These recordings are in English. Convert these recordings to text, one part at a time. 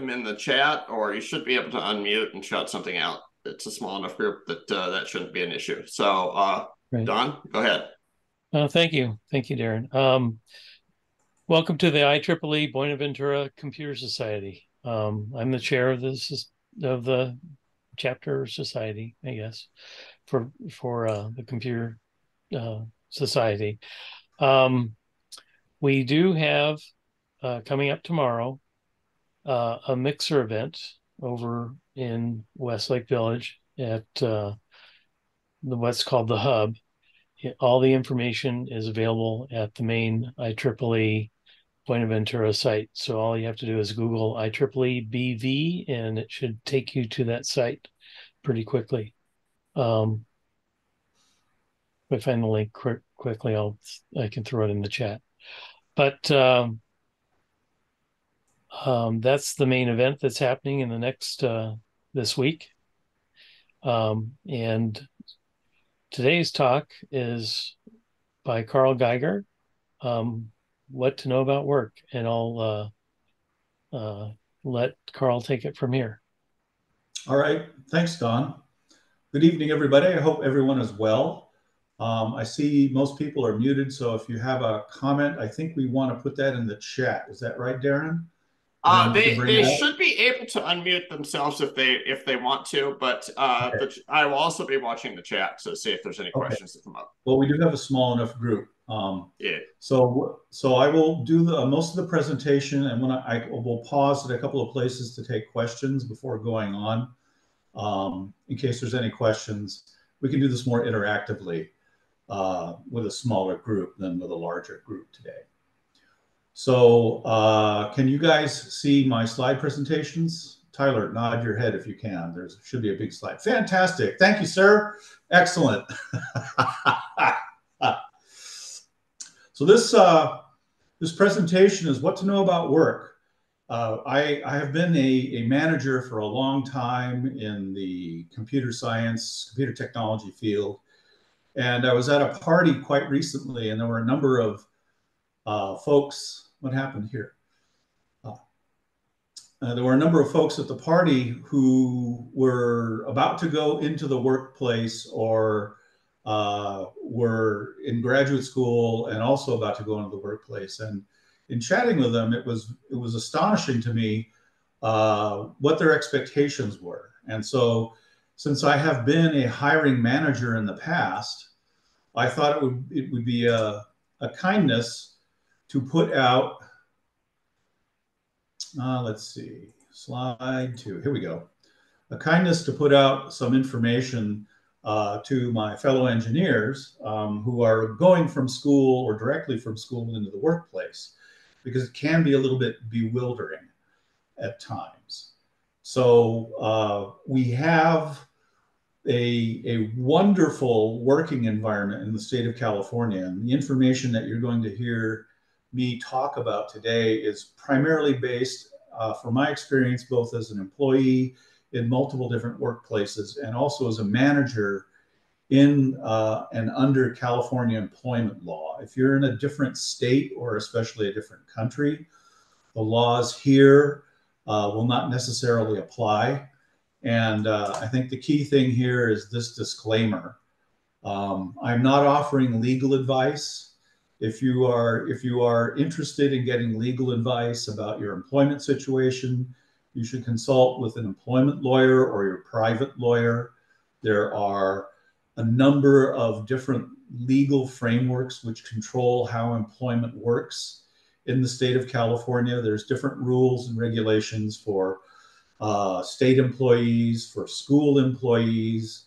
them in the chat, or you should be able to unmute and shout something out. It's a small enough group that uh, that shouldn't be an issue. So, uh, right. Don, go ahead. Uh, thank you. Thank you, Darren. Um, welcome to the IEEE Buenaventura Computer Society. Um, I'm the chair of this of the chapter society, I guess, for for uh, the computer uh, society. Um, we do have uh, coming up tomorrow uh, a mixer event over in Westlake Village at uh, the what's called the Hub. All the information is available at the main IEEE Buenaventura site. So all you have to do is Google IEEE BV, and it should take you to that site pretty quickly. Um, if I find the link quick, quickly, I'll I can throw it in the chat. But um, um, that's the main event that's happening in the next uh, this week. Um, and today's talk is by Karl Geiger. Um, what to know about work, and I'll uh, uh, let Carl take it from here. All right, thanks, Don. Good evening, everybody. I hope everyone is well. Um, I see most people are muted, so if you have a comment, I think we want to put that in the chat. Is that right, Darren? Uh, they they should be able to unmute themselves if they if they want to, but uh, okay. the, I will also be watching the chat to see if there's any okay. questions that come up. Well, we do have a small enough group. Um, yeah. So so I will do the uh, most of the presentation, and when I, I, will pause at a couple of places to take questions before going on, um, in case there's any questions. We can do this more interactively uh, with a smaller group than with a larger group today. So uh, can you guys see my slide presentations? Tyler, nod your head if you can. There should be a big slide. Fantastic. Thank you, sir. Excellent. so this, uh, this presentation is what to know about work. Uh, I, I, have been a, a, manager for a long time in the computer science, computer technology field. And I was at a party quite recently, and there were a number of uh, folks what happened here? Uh, uh, there were a number of folks at the party who were about to go into the workplace or uh, were in graduate school and also about to go into the workplace. And in chatting with them, it was it was astonishing to me uh, what their expectations were. And so, since I have been a hiring manager in the past, I thought it would it would be a, a kindness to put out, uh, let's see, slide two, here we go. A kindness to put out some information uh, to my fellow engineers um, who are going from school or directly from school into the workplace, because it can be a little bit bewildering at times. So uh, we have a, a wonderful working environment in the state of California. And the information that you're going to hear me talk about today is primarily based, uh, from my experience, both as an employee in multiple different workplaces and also as a manager in uh, and under California employment law. If you're in a different state or especially a different country, the laws here uh, will not necessarily apply. And uh, I think the key thing here is this disclaimer. Um, I'm not offering legal advice. If you are if you are interested in getting legal advice about your employment situation, you should consult with an employment lawyer or your private lawyer. There are a number of different legal frameworks which control how employment works in the state of California. There's different rules and regulations for uh, state employees, for school employees,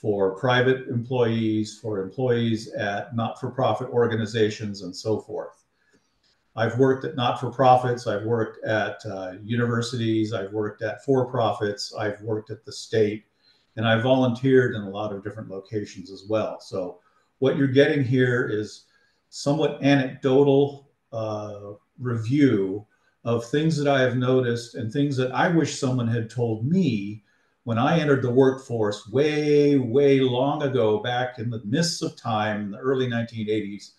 for private employees, for employees at not for profit organizations, and so forth. I've worked at not for profits, I've worked at uh, universities, I've worked at for profits, I've worked at the state, and I volunteered in a lot of different locations as well. So, what you're getting here is somewhat anecdotal uh, review of things that I have noticed and things that I wish someone had told me when I entered the workforce way, way long ago, back in the mists of time in the early 1980s,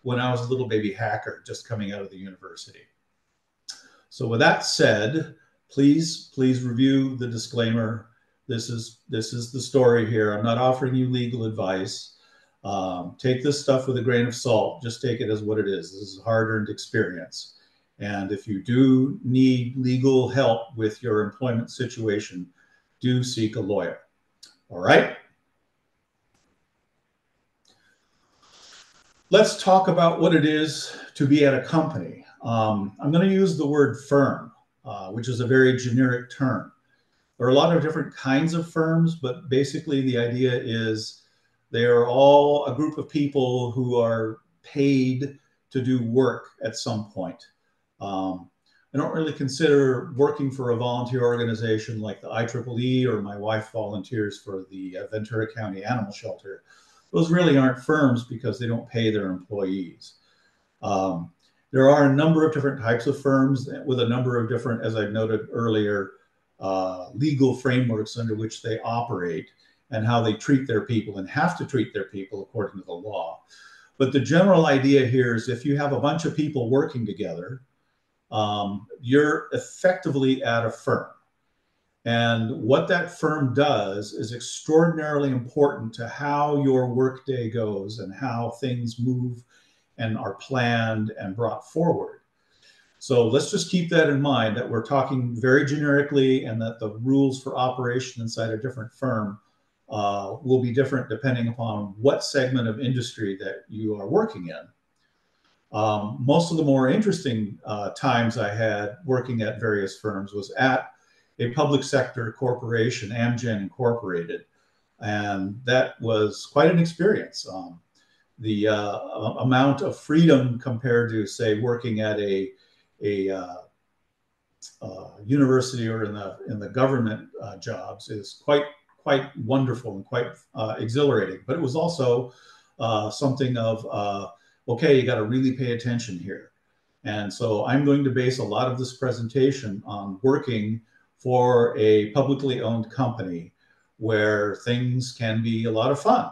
when I was a little baby hacker just coming out of the university. So, with that said, please, please review the disclaimer. This is this is the story here. I'm not offering you legal advice. Um, take this stuff with a grain of salt. Just take it as what it is. This is hard-earned experience. And if you do need legal help with your employment situation, do seek a lawyer. All right. Let's talk about what it is to be at a company. Um, I'm going to use the word firm, uh, which is a very generic term. There are a lot of different kinds of firms, but basically the idea is they are all a group of people who are paid to do work at some point. Um, I don't really consider working for a volunteer organization like the IEEE or my wife volunteers for the uh, Ventura County Animal Shelter. Those really aren't firms because they don't pay their employees. Um, there are a number of different types of firms with a number of different, as I noted earlier, uh, legal frameworks under which they operate and how they treat their people and have to treat their people according to the law. But the general idea here is if you have a bunch of people working together, um, you're effectively at a firm. And what that firm does is extraordinarily important to how your workday goes and how things move and are planned and brought forward. So let's just keep that in mind that we're talking very generically and that the rules for operation inside a different firm uh, will be different depending upon what segment of industry that you are working in. Um, most of the more interesting uh, times I had working at various firms was at a public sector corporation, Amgen Incorporated. And that was quite an experience. Um, the uh, amount of freedom compared to, say, working at a, a uh, uh, university or in the, in the government uh, jobs is quite, quite wonderful and quite uh, exhilarating. But it was also uh, something of okay, you got to really pay attention here. And so I'm going to base a lot of this presentation on working for a publicly owned company where things can be a lot of fun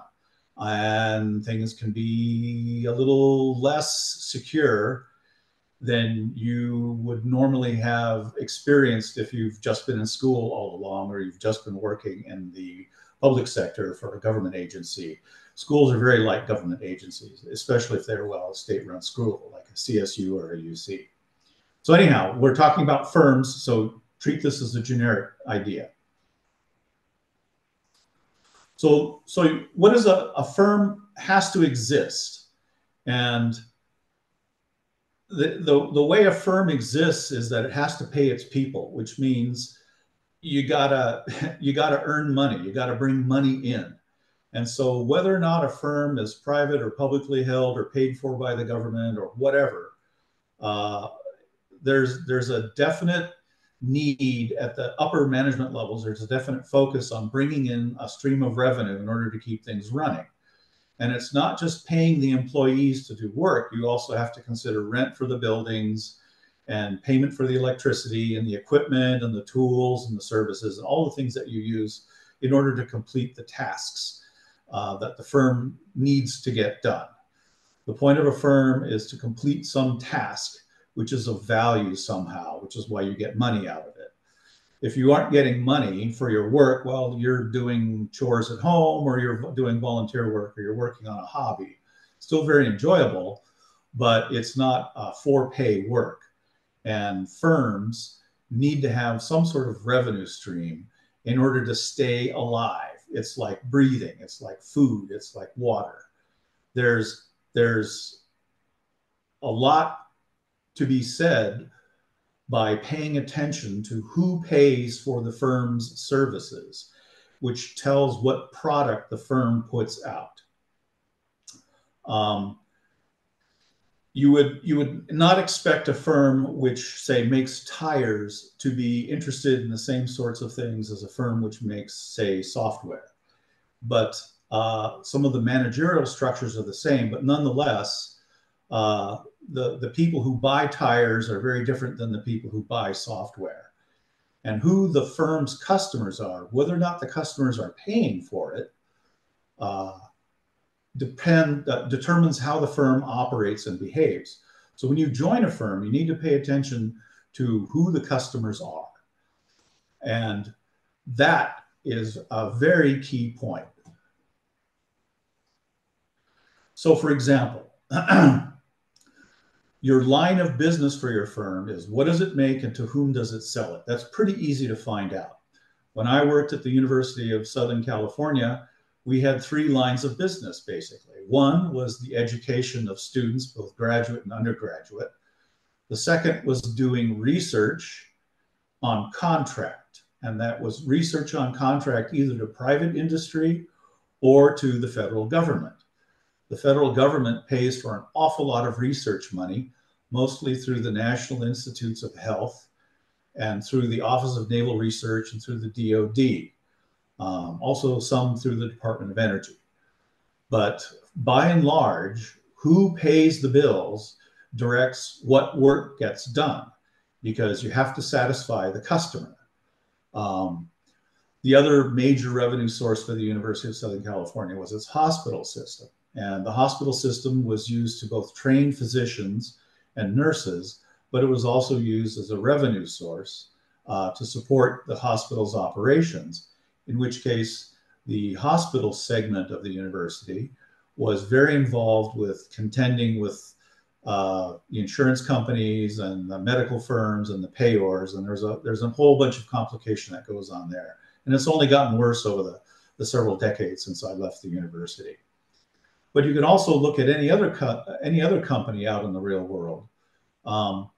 and things can be a little less secure than you would normally have experienced if you've just been in school all along or you've just been working in the public sector for a government agency schools are very like government agencies, especially if they're well state-run school like a CSU or a UC. So anyhow, we're talking about firms, so treat this as a generic idea. So, so what is a, a firm has to exist? And the, the, the way a firm exists is that it has to pay its people, which means you gotta you gotta earn money, you gotta bring money in. And so, whether or not a firm is private or publicly held or paid for by the government or whatever, uh, there's there's a definite need at the upper management levels. There's a definite focus on bringing in a stream of revenue in order to keep things running. And it's not just paying the employees to do work. You also have to consider rent for the buildings and payment for the electricity and the equipment and the tools and the services and all the things that you use in order to complete the tasks uh, that the firm needs to get done. The point of a firm is to complete some task which is of value somehow, which is why you get money out of it. If you aren't getting money for your work, well, you're doing chores at home or you're doing volunteer work or you're working on a hobby. Still very enjoyable, but it's not uh, for pay work. And firms need to have some sort of revenue stream in order to stay alive it's like breathing it's like food it's like water. There's there's a lot to be said by paying attention to who pays for the firm's services which tells what product the firm puts out. Um, you would you would not expect a firm which say makes tires to be interested in the same sorts of things as a firm which makes say software. But uh, some of the managerial structures are the same but nonetheless uh, the the people who buy tires are very different than the people who buy software. And who the firm's customers are whether or not the customers are paying for it uh, depend uh, determines how the firm operates and behaves. So when you join a firm, you need to pay attention to who the customers are. And that is a very key point. So, for example, your line of business for your firm is what does it make and to whom does it sell it? That's pretty easy to find out. When I worked at the University of Southern California, we had three lines of business basically. One was the education of students, both graduate and undergraduate. The second was doing research on contract, and that was research on contract either to private industry or to the federal government. The federal government pays for an awful lot of research money, mostly through the National Institutes of Health and through the Office of Naval Research and through the DoD, um, also some through the Department of Energy. But by and large, who pays the bills directs what work gets done because you have to satisfy the customer. Um, the other major revenue source for the University of Southern California was its hospital system. And the hospital system was used to both train physicians and nurses, but it was also used as a revenue source uh, to support the hospital's operations, in which case the hospital segment of the university was very involved with contending with uh, the insurance companies and the medical firms and the payors, and there's a there's a whole bunch of complication that goes on there, and it's only gotten worse over the, the several decades since I left the university. But you can also look at any other co- any other company out in the real world. Um,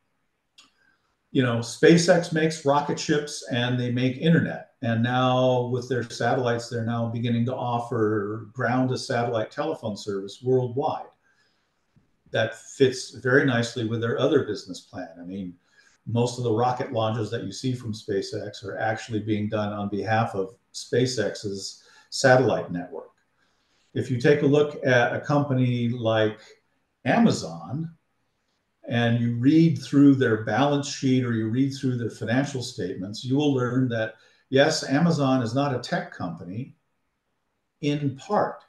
you know, SpaceX makes rocket ships and they make internet. And now with their satellites, they're now beginning to offer ground to satellite telephone service worldwide. That fits very nicely with their other business plan. I mean, most of the rocket launches that you see from SpaceX are actually being done on behalf of SpaceX's satellite network. If you take a look at a company like Amazon, and you read through their balance sheet or you read through their financial statements, you will learn that yes, Amazon is not a tech company in part.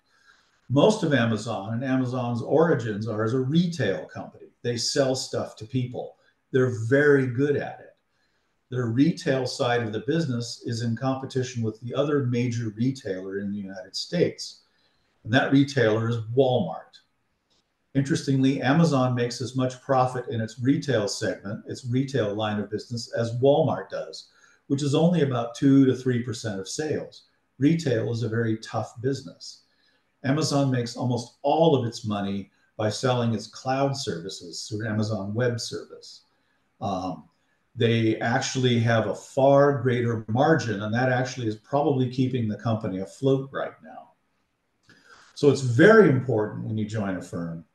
Most of Amazon and Amazon's origins are as a retail company. They sell stuff to people. They're very good at it. Their retail side of the business is in competition with the other major retailer in the United States. And that retailer is Walmart. Interestingly, Amazon makes as much profit in its retail segment, its retail line of business, as Walmart does, which is only about 2 to 3% of sales. Retail is a very tough business. Amazon makes almost all of its money by selling its cloud services through Amazon Web Service. Um, they actually have a far greater margin, and that actually is probably keeping the company afloat right now. So it's very important when you join a firm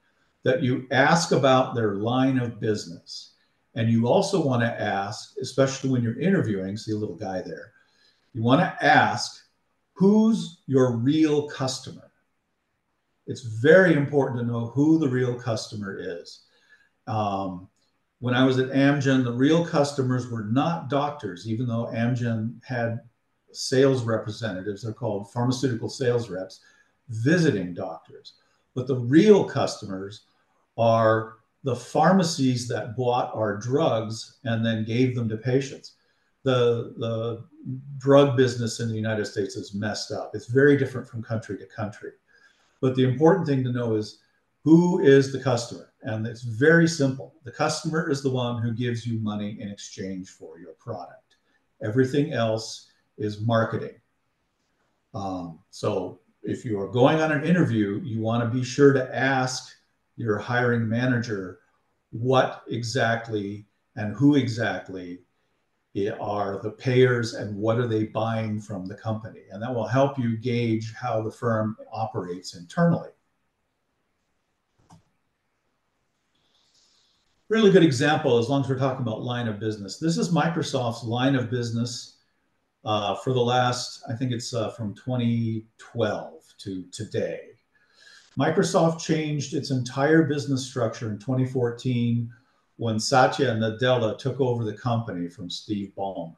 that you ask about their line of business. And you also want to ask, especially when you're interviewing, see a little guy there, you want to ask, who's your real customer? It's very important to know who the real customer is. Um, when I was at Amgen, the real customers were not doctors, even though Amgen had sales representatives, they're called pharmaceutical sales reps, visiting doctors. But the real customers are the pharmacies that bought our drugs and then gave them to patients. The, the drug business in the United States is messed up. It's very different from country to country. But the important thing to know is who is the customer? And it's very simple. The customer is the one who gives you money in exchange for your product. Everything else is marketing. Um, so if you are going on an interview, you want to be sure to ask your hiring manager what exactly and who exactly are the payers and what are they buying from the company. And that will help you gauge how the firm operates internally. Really good example, as long as we're talking about line of business. This is Microsoft's line of business uh, for the last, I think it's uh, from 2012 to today. Microsoft changed its entire business structure in 2014 when Satya Nadella took over the company from Steve Ballmer.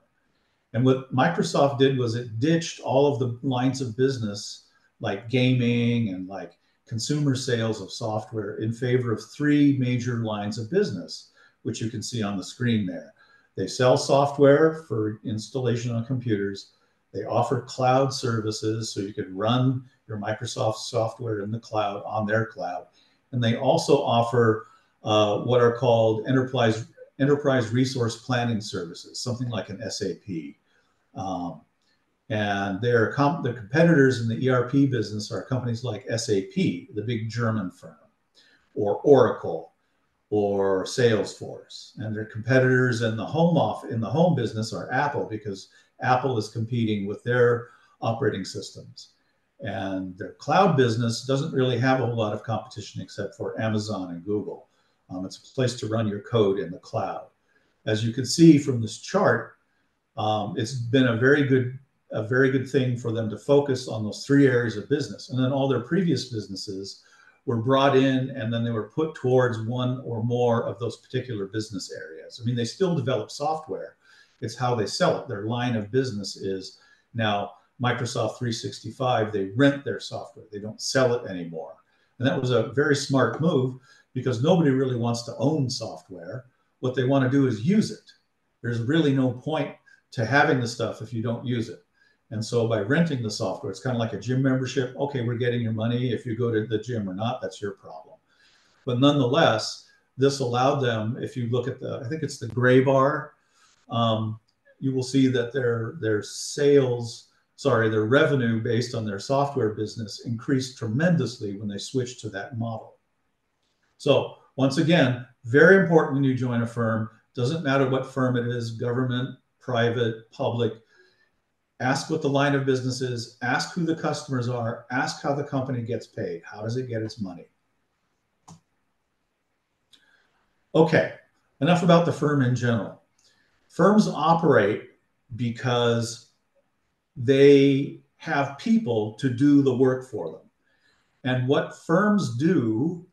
And what Microsoft did was it ditched all of the lines of business like gaming and like consumer sales of software in favor of three major lines of business, which you can see on the screen there. They sell software for installation on computers. They offer cloud services so you can run your Microsoft software in the cloud on their cloud. And they also offer uh, what are called enterprise enterprise resource planning services, something like an SAP. Um, and their, com- their competitors in the ERP business are companies like SAP, the big German firm, or Oracle, or Salesforce. And their competitors in the home off in the home business are Apple because Apple is competing with their operating systems. And their cloud business doesn't really have a whole lot of competition except for Amazon and Google. Um, it's a place to run your code in the cloud. As you can see from this chart, um, it's been a very good a very good thing for them to focus on those three areas of business. And then all their previous businesses were brought in and then they were put towards one or more of those particular business areas. I mean, they still develop software, it's how they sell it. Their line of business is now Microsoft 365. They rent their software, they don't sell it anymore. And that was a very smart move because nobody really wants to own software. What they want to do is use it. There's really no point to having the stuff if you don't use it. And so by renting the software, it's kind of like a gym membership. Okay, we're getting your money. If you go to the gym or not, that's your problem. But nonetheless, this allowed them, if you look at the, I think it's the gray bar, um, you will see that their their sales, sorry, their revenue based on their software business increased tremendously when they switched to that model. So once again, very important when you join a firm. Doesn't matter what firm it is, government, private, public. Ask what the line of business is. Ask who the customers are. Ask how the company gets paid. How does it get its money? Okay, enough about the firm in general. Firms operate because they have people to do the work for them. And what firms do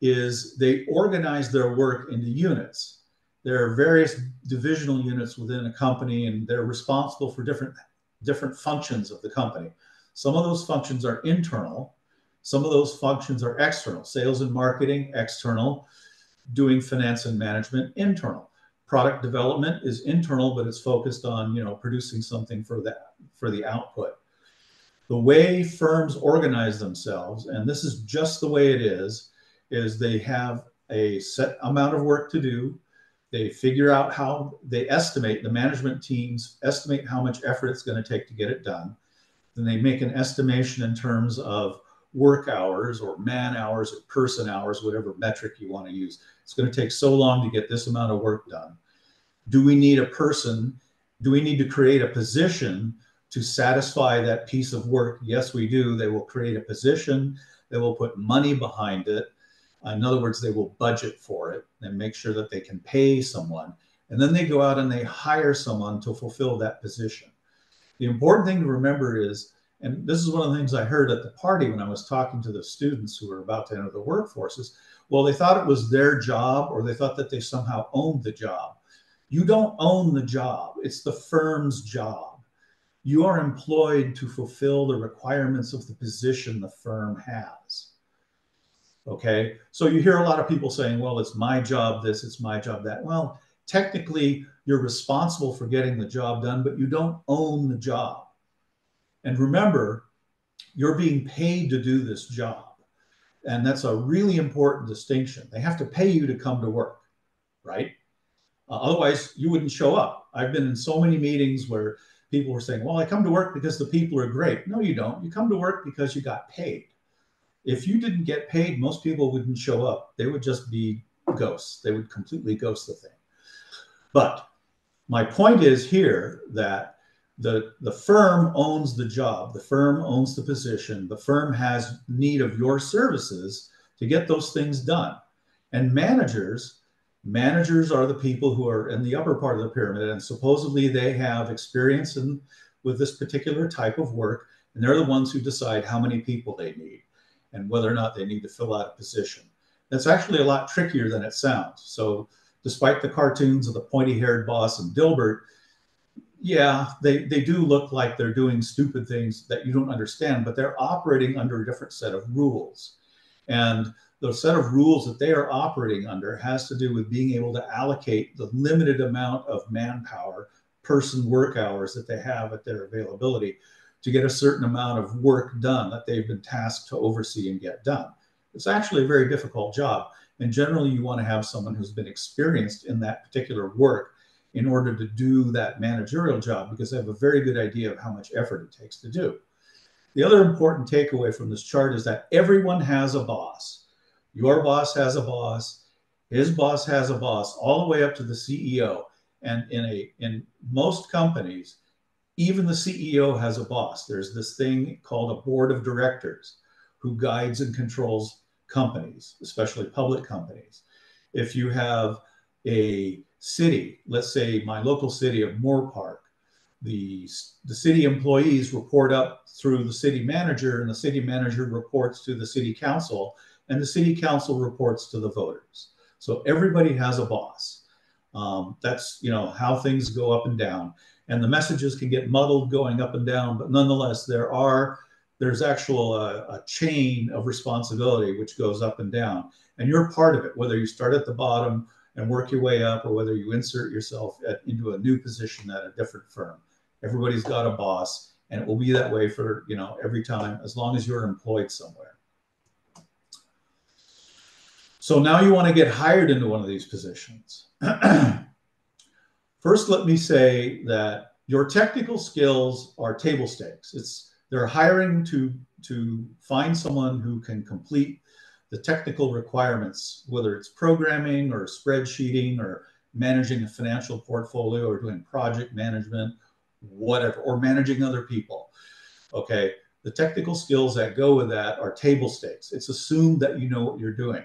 is they organize their work into units. There are various divisional units within a company, and they're responsible for different different functions of the company. Some of those functions are internal, some of those functions are external. Sales and marketing, external. Doing finance and management, internal. Product development is internal, but it's focused on you know producing something for that for the output. The way firms organize themselves, and this is just the way it is, is they have a set amount of work to do. They figure out how they estimate, the management teams estimate how much effort it's going to take to get it done. Then they make an estimation in terms of work hours or man hours or person hours, whatever metric you want to use. It's going to take so long to get this amount of work done. Do we need a person? Do we need to create a position to satisfy that piece of work? Yes, we do. They will create a position, they will put money behind it in other words, they will budget for it and make sure that they can pay someone. And then they go out and they hire someone to fulfill that position. The important thing to remember is, and this is one of the things I heard at the party when I was talking to the students who were about to enter the workforce is, well, they thought it was their job or they thought that they somehow owned the job. You don't own the job, it's the firm's job. You are employed to fulfill the requirements of the position the firm has. Okay. So you hear a lot of people saying, well, it's my job this, it's my job that. Well, technically, you're responsible for getting the job done, but you don't own the job. And remember, you're being paid to do this job. And that's a really important distinction. They have to pay you to come to work, right? Uh, otherwise, you wouldn't show up. I've been in so many meetings where people were saying, well, I come to work because the people are great. No, you don't. You come to work because you got paid if you didn't get paid, most people wouldn't show up. They would just be ghosts. They would completely ghost the thing. But my point is here that the, the firm owns the job, the firm owns the position, the firm has need of your services to get those things done. And managers, managers are the people who are in the upper part of the pyramid, and supposedly they have experience in with this particular type of work, and they're the ones who decide how many people they need and whether or not they need to fill out a position. That's actually a lot trickier than it sounds. So, despite the cartoons of the pointy haired boss and Dilbert, yeah, they, they do look like they're doing stupid things that you don't understand, but they're operating under a different set of rules. And the set of rules that they are operating under has to do with being able to allocate the limited amount of manpower, person work hours that they have at their availability to get a certain amount of work done that they've been tasked to oversee and get done. It's actually a very difficult job. And generally, you want to have someone who's been experienced in that particular work in order to do that managerial job because they have a very good idea of how much effort it takes to do. The other important takeaway from this chart is that everyone has a boss. Your boss has a boss, his boss has a boss, all the way up to the CEO. And in a in most companies, even the CEO has a boss. There's this thing called a board of directors who guides and controls companies, especially public companies. If you have a city, let's say my local city of Moorpark, the, the city employees report up through the city manager, and the city manager reports to the city council, and the city council reports to the voters. So everybody has a boss. Um, that's you know how things go up and down, and the messages can get muddled going up and down. But nonetheless, there are there's actual uh, a chain of responsibility which goes up and down, and you're part of it. Whether you start at the bottom and work your way up, or whether you insert yourself at, into a new position at a different firm, everybody's got a boss, and it will be that way for you know every time as long as you're employed somewhere. So now you want to get hired into one of these positions. First, let me say that your technical skills are table stakes. It's they're hiring to to find someone who can complete the technical requirements, whether it's programming or spreadsheeting or managing a financial portfolio or doing project management, whatever, or managing other people. Okay, the technical skills that go with that are table stakes. It's assumed that you know what you're doing.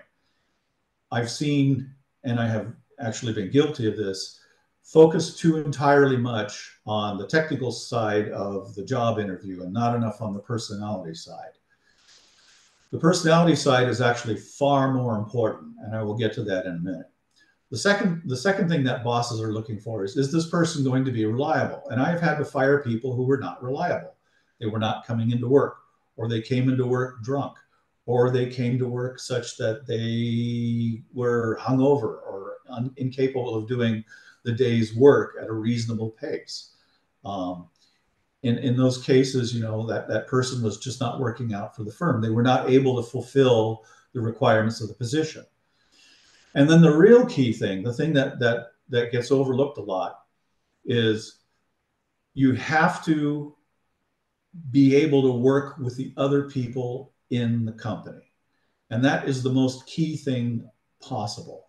I've seen, and I have actually been guilty of this, focus too entirely much on the technical side of the job interview and not enough on the personality side. The personality side is actually far more important, and I will get to that in a minute. The second, the second thing that bosses are looking for is, is this person going to be reliable? And I've had to fire people who were not reliable. They were not coming into work, or they came into work drunk, or they came to work such that they were hungover or un- incapable of doing the day's work at a reasonable pace. Um, in, in those cases, you know, that, that person was just not working out for the firm. They were not able to fulfill the requirements of the position. And then the real key thing, the thing that that that gets overlooked a lot is you have to be able to work with the other people in the company. And that is the most key thing possible.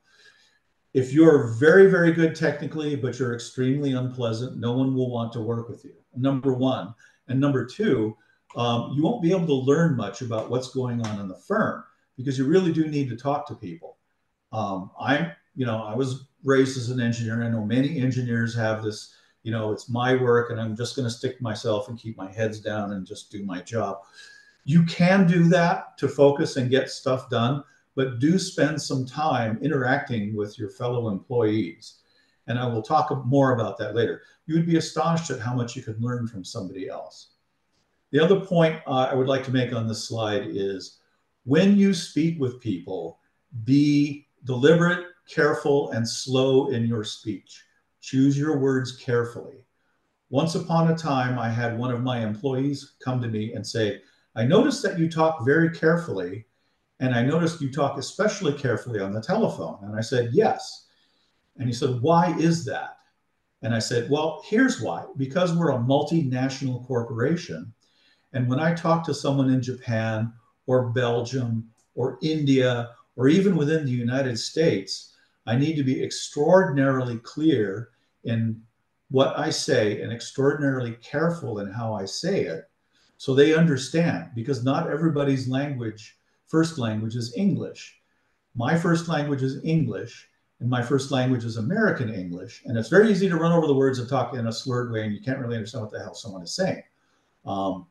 If you're very, very good technically, but you're extremely unpleasant, no one will want to work with you. Number one. And number two, um, you won't be able to learn much about what's going on in the firm because you really do need to talk to people. Um, I'm, you know, I was raised as an engineer. I know many engineers have this, you know, it's my work and I'm just going to stick myself and keep my heads down and just do my job. You can do that to focus and get stuff done, but do spend some time interacting with your fellow employees. And I will talk more about that later. You would be astonished at how much you can learn from somebody else. The other point uh, I would like to make on this slide is when you speak with people, be deliberate, careful, and slow in your speech. Choose your words carefully. Once upon a time, I had one of my employees come to me and say, I noticed that you talk very carefully, and I noticed you talk especially carefully on the telephone. And I said, Yes. And he said, Why is that? And I said, Well, here's why because we're a multinational corporation. And when I talk to someone in Japan or Belgium or India or even within the United States, I need to be extraordinarily clear in what I say and extraordinarily careful in how I say it so they understand because not everybody's language, first language is English. My first language is English, and my first language is American English. And it's very easy to run over the words and talk in a slurred way, and you can't really understand what the hell someone is saying. Um,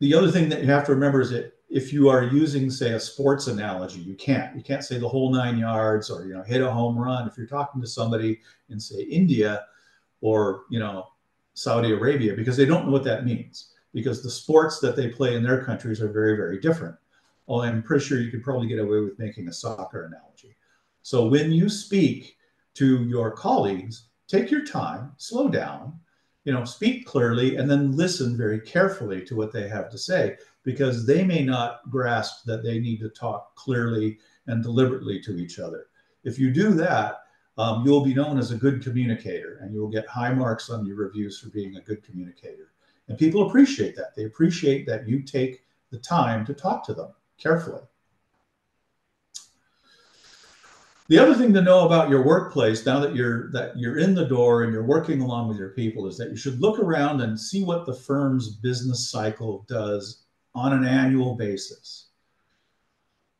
the other thing that you have to remember is that if you are using, say, a sports analogy, you can't. You can't say the whole nine yards or you know hit a home run. If you're talking to somebody in, say, India or you know Saudi Arabia, because they don't know what that means because the sports that they play in their countries are very, very different. Oh, I'm pretty sure you could probably get away with making a soccer analogy. So when you speak to your colleagues, take your time, slow down, you know, speak clearly, and then listen very carefully to what they have to say, because they may not grasp that they need to talk clearly and deliberately to each other. If you do that, um, you'll be known as a good communicator and you'll get high marks on your reviews for being a good communicator. And people appreciate that. They appreciate that you take the time to talk to them carefully. The other thing to know about your workplace now that you're that you're in the door and you're working along with your people is that you should look around and see what the firm's business cycle does on an annual basis.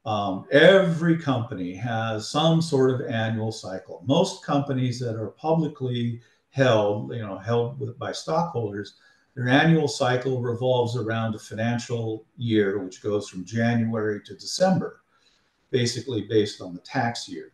Um, every company has some sort of annual cycle. Most companies that are publicly held, you know, held by stockholders, their annual cycle revolves around a financial year, which goes from January to December, basically based on the tax year.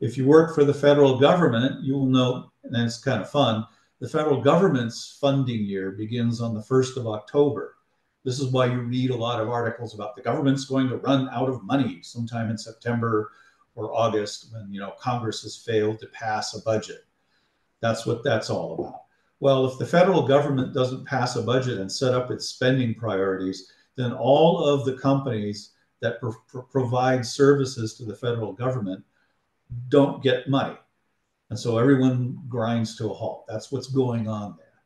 If you work for the federal government, you will know, and it's kind of fun, the federal government's funding year begins on the 1st of October. This is why you read a lot of articles about the government's going to run out of money sometime in September or August when you know Congress has failed to pass a budget. That's what that's all about. Well, if the federal government doesn't pass a budget and set up its spending priorities, then all of the companies that pro- pro- provide services to the federal government don't get money. And so everyone grinds to a halt. That's what's going on there.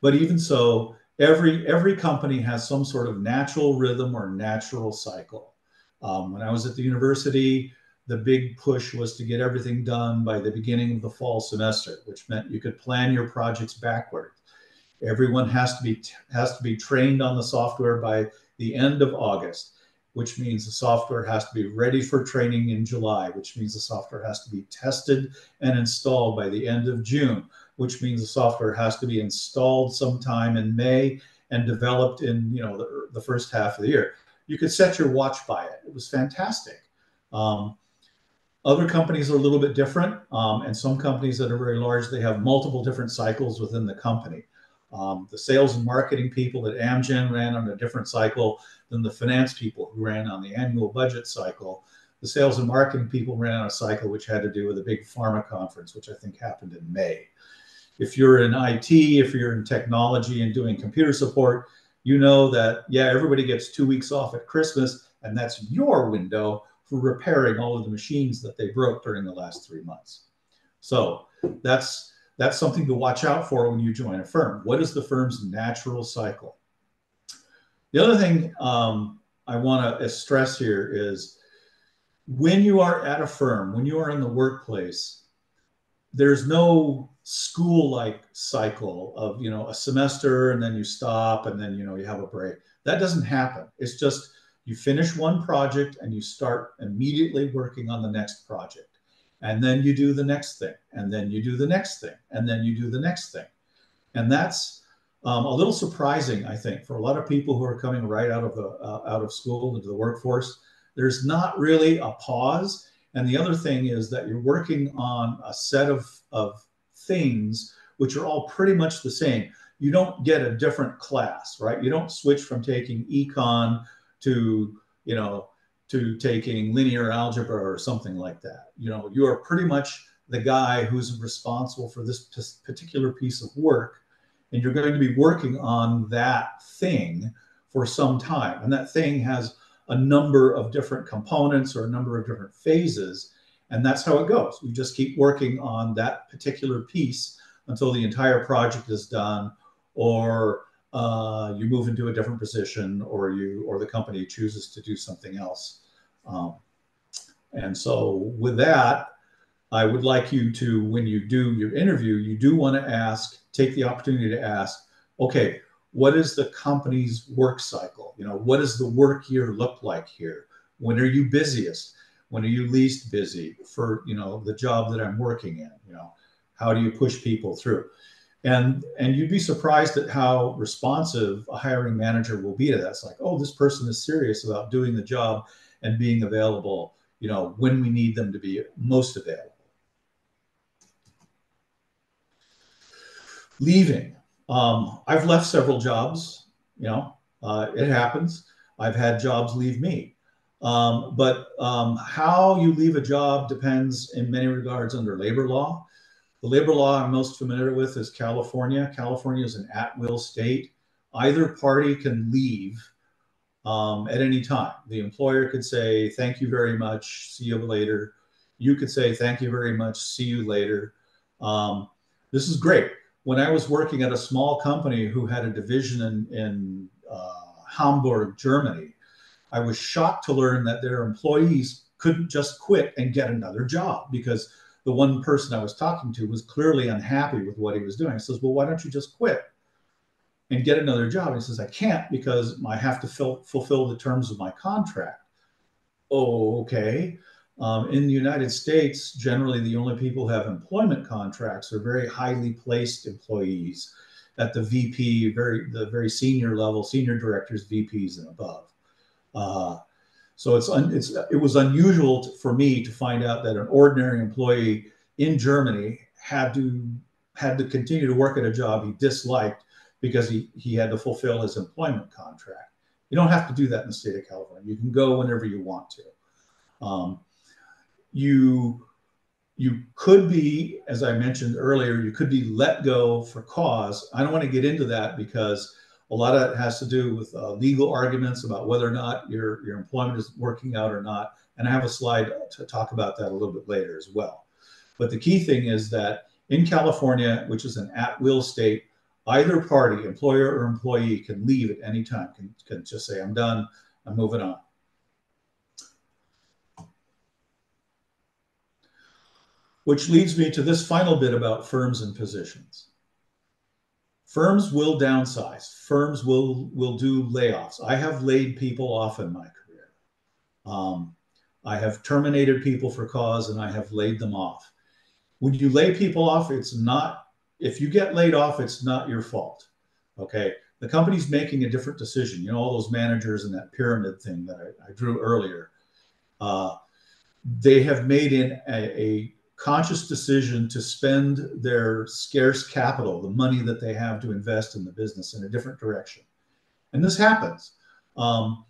But even so, every every company has some sort of natural rhythm or natural cycle. Um, when I was at the university, the big push was to get everything done by the beginning of the fall semester, which meant you could plan your projects backward. Everyone has to be has to be trained on the software by the end of August, which means the software has to be ready for training in July, which means the software has to be tested and installed by the end of June, which means the software has to be installed sometime in May and developed in you know the, the first half of the year. You could set your watch by it. It was fantastic. Um, other companies are a little bit different, um, and some companies that are very large they have multiple different cycles within the company. Um, the sales and marketing people at Amgen ran on a different cycle than the finance people who ran on the annual budget cycle. The sales and marketing people ran on a cycle which had to do with a big pharma conference, which I think happened in May if you're in IT, if you're in technology and doing computer support, you know that, yeah, everybody gets two weeks off at Christmas, and that's your window for repairing all of the machines that they broke during the last three months. So that's that's something to watch out for when you join a firm. What is the firm's natural cycle? The other thing um, I want to stress here is when you are at a firm, when you are in the workplace, there's no school like cycle of you know a semester and then you stop and then you know you have a break that doesn't happen it's just you finish one project and you start immediately working on the next project and then you do the next thing and then you do the next thing and then you do the next thing and that's um, a little surprising i think for a lot of people who are coming right out of the uh, out of school into the workforce there's not really a pause and the other thing is that you're working on a set of, of things which are all pretty much the same. You don't get a different class, right? You don't switch from taking econ to, you know, to taking linear algebra or something like that. You know, you are pretty much the guy who's responsible for this particular piece of work and you're going to be working on that thing for some time and that thing has a number of different components or a number of different phases. And that's how it goes. You just keep working on that particular piece until the entire project is done, or uh, you move into a different position, or you or the company chooses to do something else. Um, and so, with that, I would like you to, when you do your interview, you do want to ask, take the opportunity to ask, okay, what is the company's work cycle? You know, what does the work year look like here? When are you busiest? When are you least busy for, you know, the job that I'm working in? You know, how do you push people through? And and you'd be surprised at how responsive a hiring manager will be to that. It's like, oh, this person is serious about doing the job and being available, you know, when we need them to be most available. Leaving um, I've left several jobs. You know, uh, it happens. I've had jobs leave me. Um, but um, how you leave a job depends in many regards under labor law. The labor law I'm most familiar with is California. California is an at will state. Either party can leave um, at any time. The employer could say, Thank you very much, see you later. You could say, Thank you very much, see you later. Um, this is great. When I was working at a small company who had a division in, in uh, Hamburg, Germany, I was shocked to learn that their employees couldn't just quit and get another job because the one person I was talking to was clearly unhappy with what he was doing. I says, Well, why don't you just quit and get another job? He says, I can't because I have to fill, fulfill the terms of my contract. Oh, okay. Um, in the United States, generally the only people who have employment contracts are very highly placed employees at the VP, very the very senior level, senior directors, VPs, and above. Uh, so it's, un, it's it was unusual to, for me to find out that an ordinary employee in Germany had to had to continue to work at a job he disliked because he, he had to fulfill his employment contract. You don't have to do that in the state of California. You can go whenever you want to. Um, you you could be, as I mentioned earlier, you could be let go for cause. I don't want to get into that because a lot of it has to do with uh, legal arguments about whether or not your, your employment is working out or not. And I have a slide to talk about that a little bit later as well. But the key thing is that in California, which is an at will state, either party, employer or employee, can leave at any time, can, can just say, I'm done, I'm moving on. Which leads me to this final bit about firms and positions. Firms will downsize. Firms will will do layoffs. I have laid people off in my career. Um, I have terminated people for cause, and I have laid them off. When you lay people off, it's not. If you get laid off, it's not your fault. Okay, the company's making a different decision. You know all those managers and that pyramid thing that I, I drew earlier. Uh, they have made in a, a conscious decision to spend their scarce capital, the money that they have to invest in the business, in a different direction. And this happens. Um,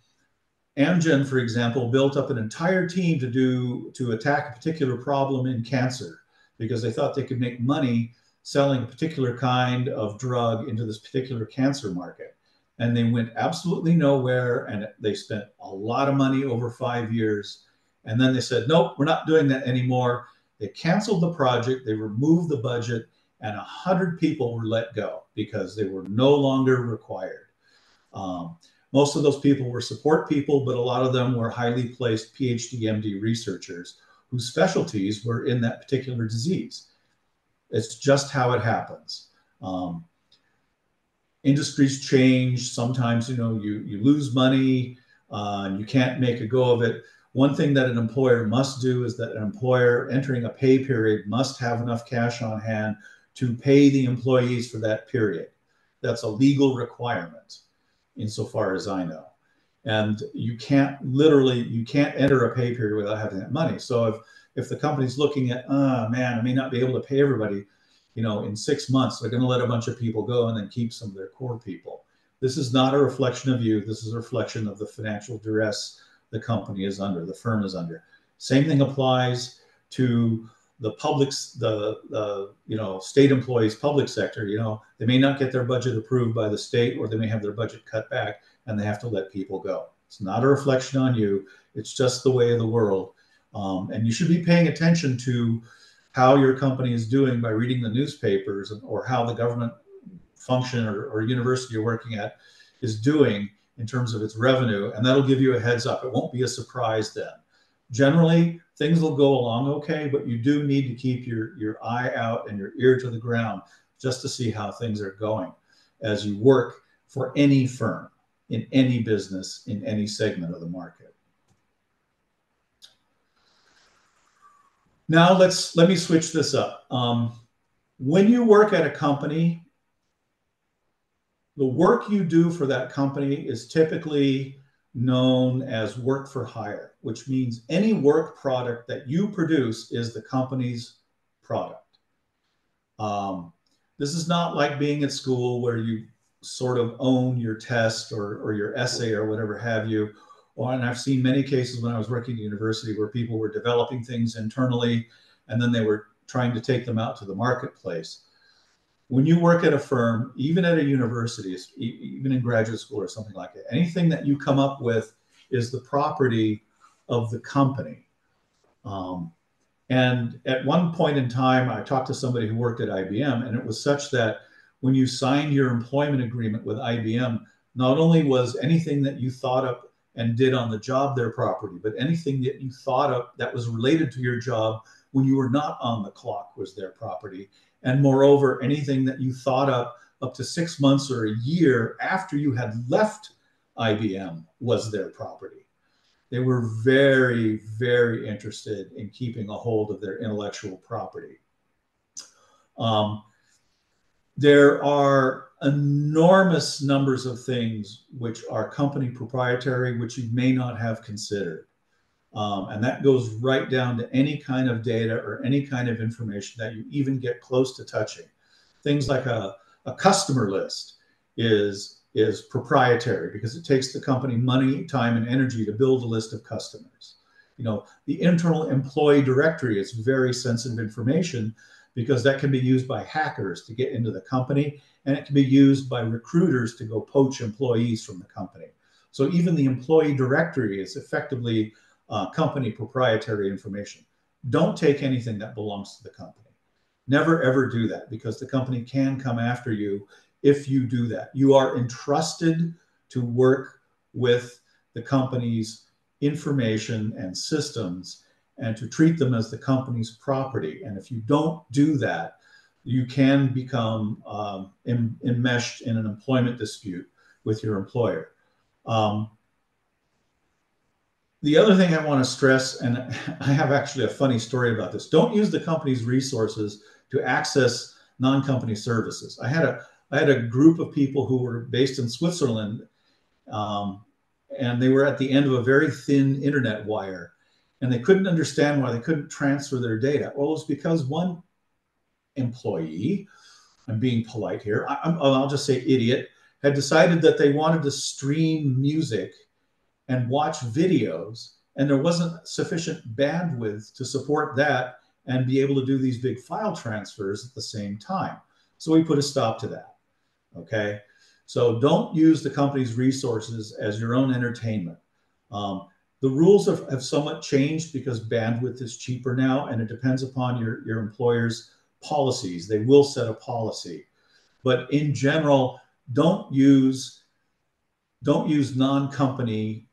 Amgen, for example, built up an entire team to do to attack a particular problem in cancer because they thought they could make money selling a particular kind of drug into this particular cancer market. And they went absolutely nowhere, and they spent a lot of money over five years. And then they said, "Nope, we're not doing that anymore." They canceled the project, they removed the budget, and 100 people were let go because they were no longer required. Um, most of those people were support people, but a lot of them were highly placed PhD, MD researchers whose specialties were in that particular disease. It's just how it happens. Um, industries change. Sometimes, you know, you, you lose money uh, and you can't make a go of it. One thing that an employer must do is that an employer entering a pay period must have enough cash on hand to pay the employees for that period. That's a legal requirement, insofar as I know. And you can't literally you can't enter a pay period without having that money. So if if the company's looking at, oh man, I may not be able to pay everybody, you know, in six months, they're going to let a bunch of people go and then keep some of their core people. This is not a reflection of you. This is a reflection of the financial duress the company is under, the firm is under. Same thing applies to the public's the, you know state employees public sector you know they may not get their budget approved by the state or they may have their budget cut back and they have to let people go. It's not a reflection on you. It's just the way of the world. Um, and you should be paying attention to how your company is doing by reading the newspapers or how the government function or, or university you're working at is doing in terms of its revenue, and that'll give you a heads up. It won't be a surprise then. Generally, things will go along okay, but you do need to keep your, your eye out and your ear to the ground just to see how things are going as you work for any firm in any business in any segment of the market. Now let's let me switch this up. Um, when you work at a company, the work you do for that company is typically known as work for hire, which means any work product that you produce is the company's product. Um, this is not like being at school where you sort of own your test or, or your essay or whatever have you, or, and I've seen many cases when I was working at university where people were developing things internally and then they were trying to take them out to the marketplace. When you work at a firm, even at a university, even in graduate school or something like that, anything that you come up with is the property of the company. Um, and at one point in time, I talked to somebody who worked at IBM, and it was such that when you signed your employment agreement with IBM, not only was anything that you thought up and did on the job their property, but anything that you thought up that was related to your job when you were not on the clock was their property. And moreover, anything that you thought up up to six months or a year after you had left IBM was their property. They were very, very interested in keeping a hold of their intellectual property. Um, there are enormous numbers of things which are company proprietary, which you may not have considered. Um, and that goes right down to any kind of data or any kind of information that you even get close to touching. Things like a, a customer list is, is proprietary because it takes the company money, time, and energy to build a list of customers. You know, the internal employee directory is very sensitive information because that can be used by hackers to get into the company and it can be used by recruiters to go poach employees from the company. So even the employee directory is effectively uh, company proprietary information. Don't take anything that belongs to the company. Never ever do that because the company can come after you if you do that. You are entrusted to work with the company's information and systems and to treat them as the company's property. And if you don't do that, you can become um, enmeshed in an employment dispute with your employer. Um, the other thing I want to stress, and I have actually a funny story about this don't use the company's resources to access non company services. I had a I had a group of people who were based in Switzerland, um, and they were at the end of a very thin internet wire, and they couldn't understand why they couldn't transfer their data. Well, it was because one employee, I'm being polite here, I, will just say idiot, had decided that they wanted to stream music and watch videos, and there wasn't sufficient bandwidth to support that and be able to do these big file transfers at the same time. So we put a stop to that. Okay. So don't use the company's resources as your own entertainment. Um, the rules have, have somewhat changed because bandwidth is cheaper now, and it depends upon your, your employer's policies. They will set a policy. But in general, don't use don't use non-company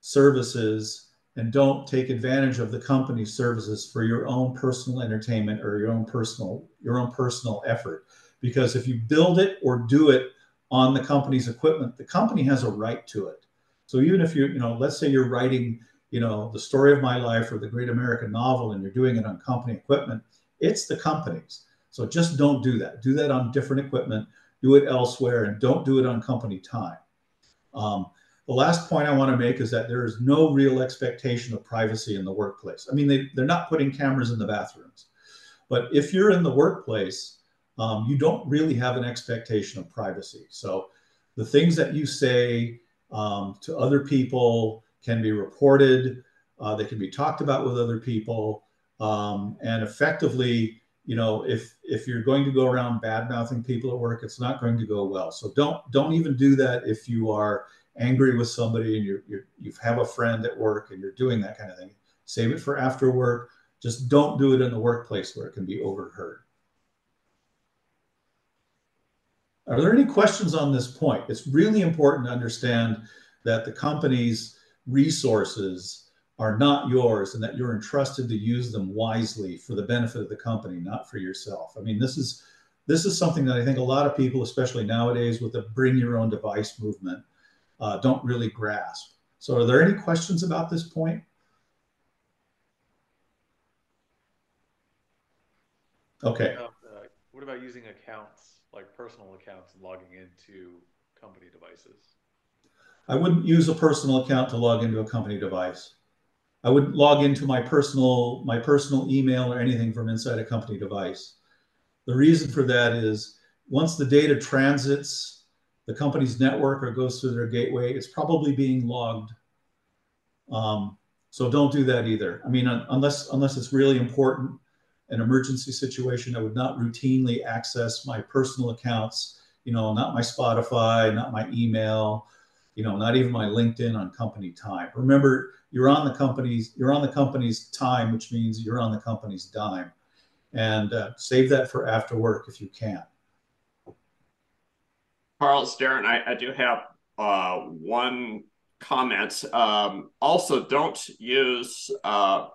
services and don't take advantage of the company's services for your own personal entertainment or your own personal your own personal effort because if you build it or do it on the company's equipment the company has a right to it so even if you you know let's say you're writing you know the story of my life or the great american novel and you're doing it on company equipment it's the company's. So just don't do that. Do that on different equipment. Do it elsewhere, and don't do it on company time. Um, the last point I want to make is that there is no real expectation of privacy in the workplace. I mean, they, they're not putting cameras in the bathrooms. But if you're in the workplace, um, you don't really have an expectation of privacy. So the things that you say um, to other people can be reported, uh, they can be talked about with other people. Um, and effectively, you know, if if you're going to go around bad mouthing people at work, it's not going to go well. So don't don't even do that if you are angry with somebody and you're you have a friend at work and you're doing that kind of thing. Save it for after work. Just don't do it in the workplace where it can be overheard. Are there any questions on this point? It's really important to understand that the company's resources are not yours and that you're entrusted to use them wisely for the benefit of the company, not for yourself. I mean, this is this is something that I think a lot of people, especially nowadays with the bring your own device movement, uh, don't really grasp. So, are there any questions about this point? Okay. Uh, what about using accounts, like personal accounts, and logging into company devices? I wouldn't use a personal account to log into a company device. I would log into my personal my personal email or anything from inside a company device. The reason for that is once the data transits the company's network or goes through their gateway, it's probably being logged Um, so don't do that either. I mean, unless unless it's really important, an emergency situation, I would not routinely access my personal accounts. You know, not my Spotify, not my email, you know, not even my LinkedIn on company time. Remember, you're on the company's you're on the company's time, which means you're on the company's dime, and uh, save that for after work if you can. Charles, Darren, I, I do have uh, one comment. Um, also, don't use uh,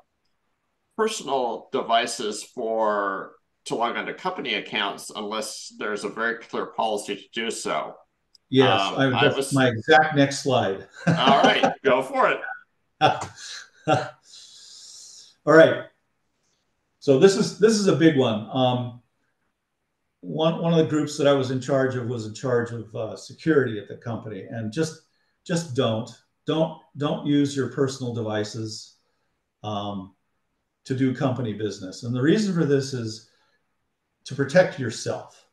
personal devices for to log onto company accounts unless there's a very clear policy to do so. Yes, um, I, I was my exact next slide. all right, go for it. all right. So this is this is a big one. Um, one one of the groups that I was in charge of was in charge of uh, security at the company, and just just don't don't don't use your personal devices um, to do company business. And the reason for this is to protect yourself.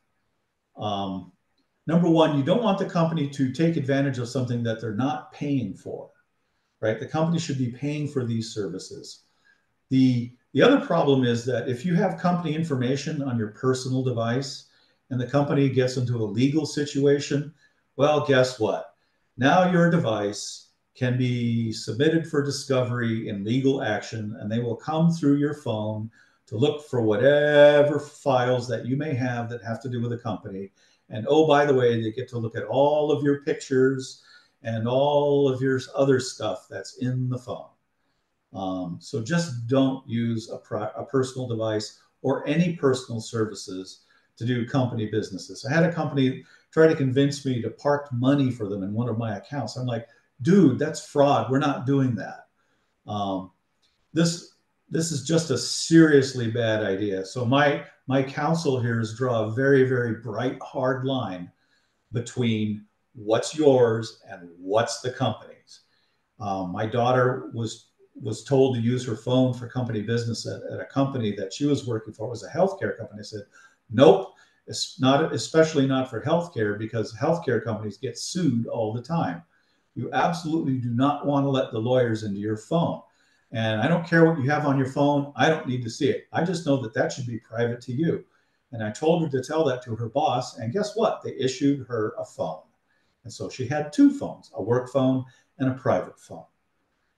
Um, number one, you don't want the company to take advantage of something that they're not paying for, right? The company should be paying for these services. The the other problem is that if you have company information on your personal device and the company gets into a legal situation, well, guess what? Now your device can be submitted for discovery in legal action, and they will come through your phone to look for whatever files that you may have that have to do with the company. And oh, by the way, they get to look at all of your pictures and all of your other stuff that's in the phone. Um, so just don't use a, a personal device or any personal services to do company businesses. I had a company try to convince me to park money for them in one of my accounts. I'm like, dude, that's fraud. We're not doing that. Um, this this is just a seriously bad idea. So my my counsel here is draw a very very bright hard line between what's yours and what's the company's. Um, my daughter was was told to use her phone for company business at, at a company that she was working for. It was a healthcare company. I said, nope, it's not especially not for healthcare because healthcare companies get sued all the time. You absolutely do not want to let the lawyers into your phone. And I don't care what you have on your phone. I don't need to see it. I just know that that should be private to you. And I told her to tell that to her boss. And guess what? They issued her a phone. And so she had two phones a work phone and a private phone.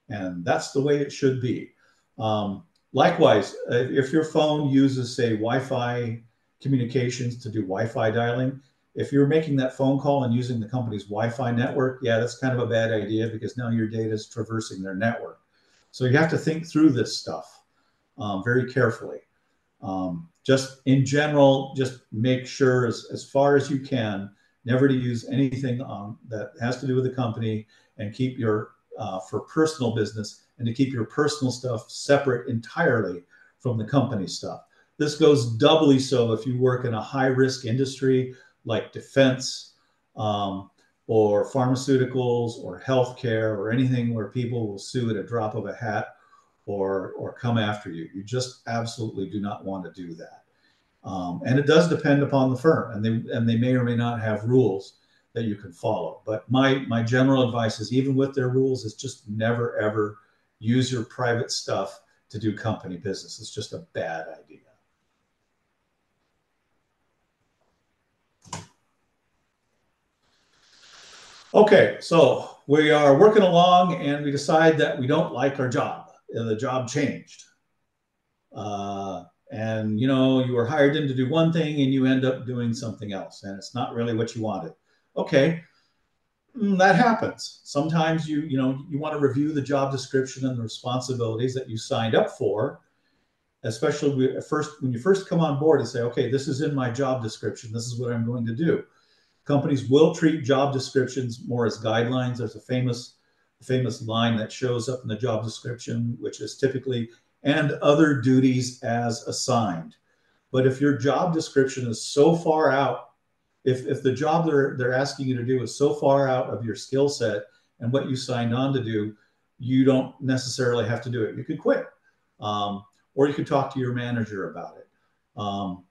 And that's the way it should be. Um, likewise, if your phone uses, say, Wi Fi communications to do Wi Fi dialing, if you're making that phone call and using the company's Wi-Fi network, yeah, that's kind of a bad idea because now your data is traversing their network. So you have to think through this stuff um, very carefully. Um, just in general, just make sure as, as far as you can, never to use anything um, that has to do with the company and keep your, uh, for personal business and to keep your personal stuff separate entirely from the company stuff. This goes doubly so if you work in a high risk industry like defense um, or pharmaceuticals or healthcare or anything where people will sue at a drop of a hat or or come after you. You just absolutely do not want to do that. Um, and it does depend upon the firm, and they and they may or may not have rules that you can follow. But my my general advice is, even with their rules, is just never ever use your private stuff to do company business. It's just a bad idea. Okay, so we are working along and we decide that we don't like our job. The job changed. Uh, and you know, you were hired in to do one thing and you end up doing something else, and it's not really what you wanted. Okay, mm, that happens. Sometimes you, you know, you want to review the job description and the responsibilities that you signed up for, especially first when you first come on board and say, okay, this is in my job description. This is what I'm going to do companies will treat job descriptions more as guidelines. There's a famous, famous line that shows up in the job description, which is typically and other duties as assigned. But if your job description is so far out, if, if the job they're, they're asking you to do is so far out of your skill set and what you signed on to do, you don't necessarily have to do it. You could quit, um, or you could talk to your manager about it. Um,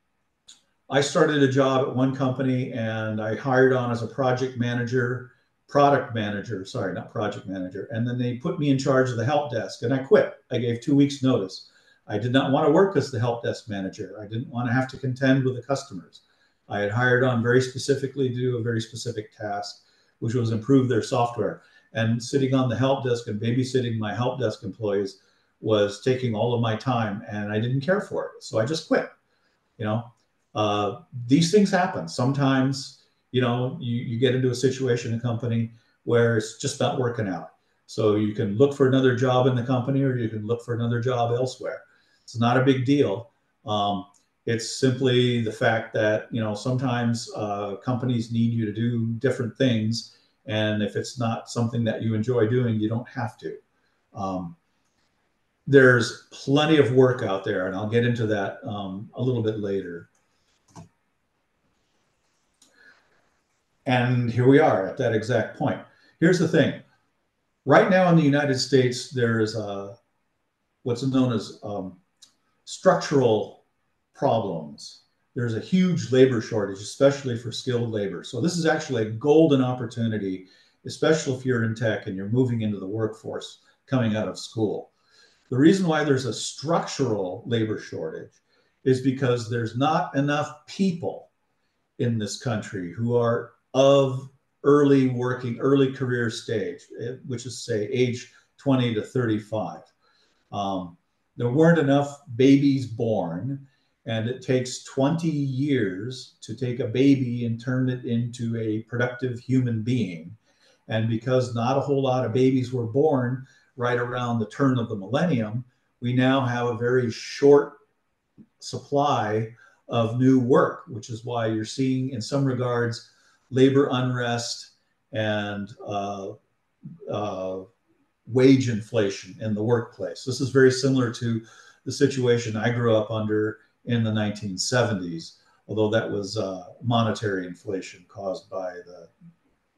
I started a job at one company and I hired on as a project manager product manager, sorry, not project manager. And then they put me in charge of the help desk and I quit. I gave two weeks notice. I did not want to work as the help desk manager. I didn't want to have to contend with the customers. I had hired on very specifically to do a very specific task, which was improve their software. And sitting on the help desk and babysitting my help desk employees was taking all of my time and I didn't care for it. So I just quit. You know, uh, these things happen. Sometimes, you know, you, you get into a situation in a company where it's just not working out. So you can look for another job in the company or you can look for another job elsewhere. It's not a big deal. Um, it's simply the fact that, you know, sometimes uh, companies need you to do different things. And if it's not something that you enjoy doing, you don't have to. Um, there's plenty of work out there, and I'll get into that um, a little bit later. And here we are at that exact point. Here's the thing. Right now in the United States, there's a, what's known as um, structural problems. There's a huge labor shortage, especially for skilled labor. So this is actually a golden opportunity, especially if you're in tech and you're moving into the workforce coming out of school. The reason why there's a structural labor shortage is because there's not enough people in this country who are of early working, early career stage, eh, which is say age 20 to 35. Um, there weren't enough babies born, and it takes 20 years to take a baby and turn it into a productive human being. And because not a whole lot of babies were born right around the turn of the millennium, we now have a very short supply of new work, which is why you're seeing, in some regards, labor unrest and uh, uh, wage inflation in the workplace. This is very similar to the situation I grew up under in the 1970s, although that was uh, monetary inflation caused by the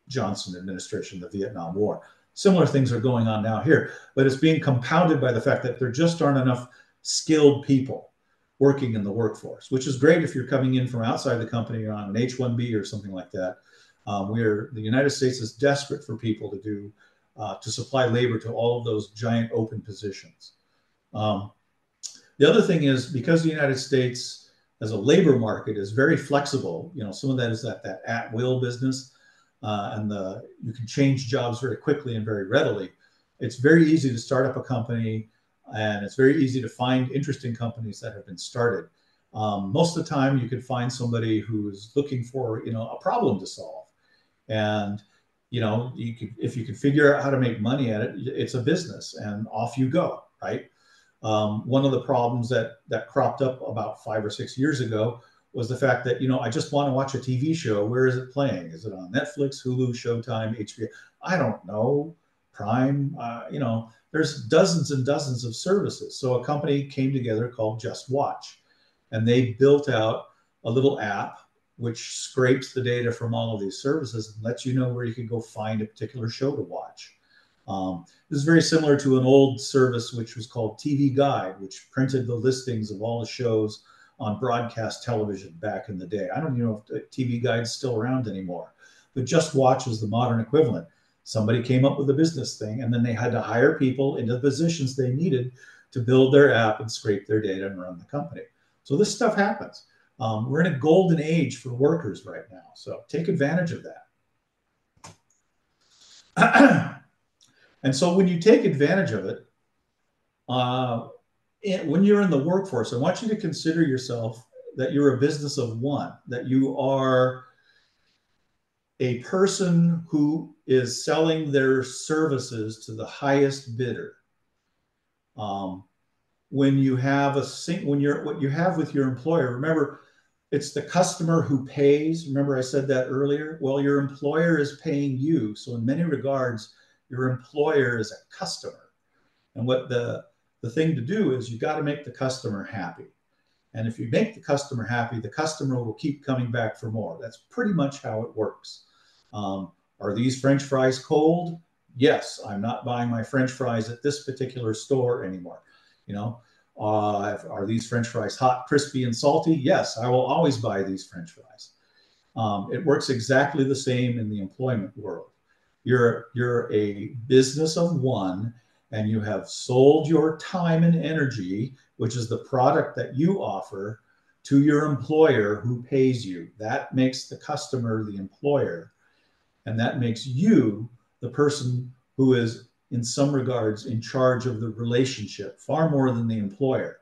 Johnson administration, the Vietnam War. Similar things are going on now here, but it's being compounded by the fact that there just aren't enough skilled people working in the workforce, which is great if you're coming in from outside the company or on an H-1B or something like that. Um, we're the United States is desperate for people to do uh, to supply labor to all of those giant open positions. Um, the other thing is because the United States as a labor market is very flexible. You know, some of that is that that at will business, uh, and the you can change jobs very quickly and very readily. It's very easy to start up a company, and it's very easy to find interesting companies that have been started. Um, most of the time, you can find somebody who's looking for you know a problem to solve, and you know you could if you can figure out how to make money at it, it's a business, and off you go, right? Um, one of the problems that that cropped up about five or six years ago was the fact that you know I just want to watch a TV show. Where is it playing? Is it on Netflix, Hulu, Showtime, HBO? I don't know. Prime. Uh, you know, there's dozens and dozens of services. So a company came together called JustWatch, and they built out a little app which scrapes the data from all of these services and lets you know where you can go find a particular show to watch. Um, this is very similar to an old service which was called TV Guide, which printed the listings of all the shows on broadcast television back in the day. I don't even know if TV Guide's still around anymore, but JustWatch was the modern equivalent. Somebody came up with a business thing, and then they had to hire people into the positions they needed to build their app and scrape their data and run the company. So this stuff happens. Um, we're in a golden age for workers right now, so take advantage of that. And so when you take advantage of it, uh, when you're in the workforce, I want you to consider yourself that you're a business of one, that you are a person who is selling their services to the highest bidder. Um, when you have a when you're what you have with your employer, remember it's the customer who pays. Remember I said that earlier. Well, your employer is paying you, so in many regards your employer is a customer. And what the, the thing to do is you got to make the customer happy. And if you make the customer happy, the customer will keep coming back for more. That's pretty much how it works. Um, are these French fries cold? Yes, I'm not buying my French fries at this particular store anymore. You know, uh, are these French fries hot, crispy, and salty? Yes, I will always buy these French fries. Um, it works exactly the same in the employment world You're, you're a business of one and you have sold your time and energy, which is the product that you offer to your employer who pays you. That makes the customer the employer. And that makes you the person who is, in some regards, in charge of the relationship far more than the employer.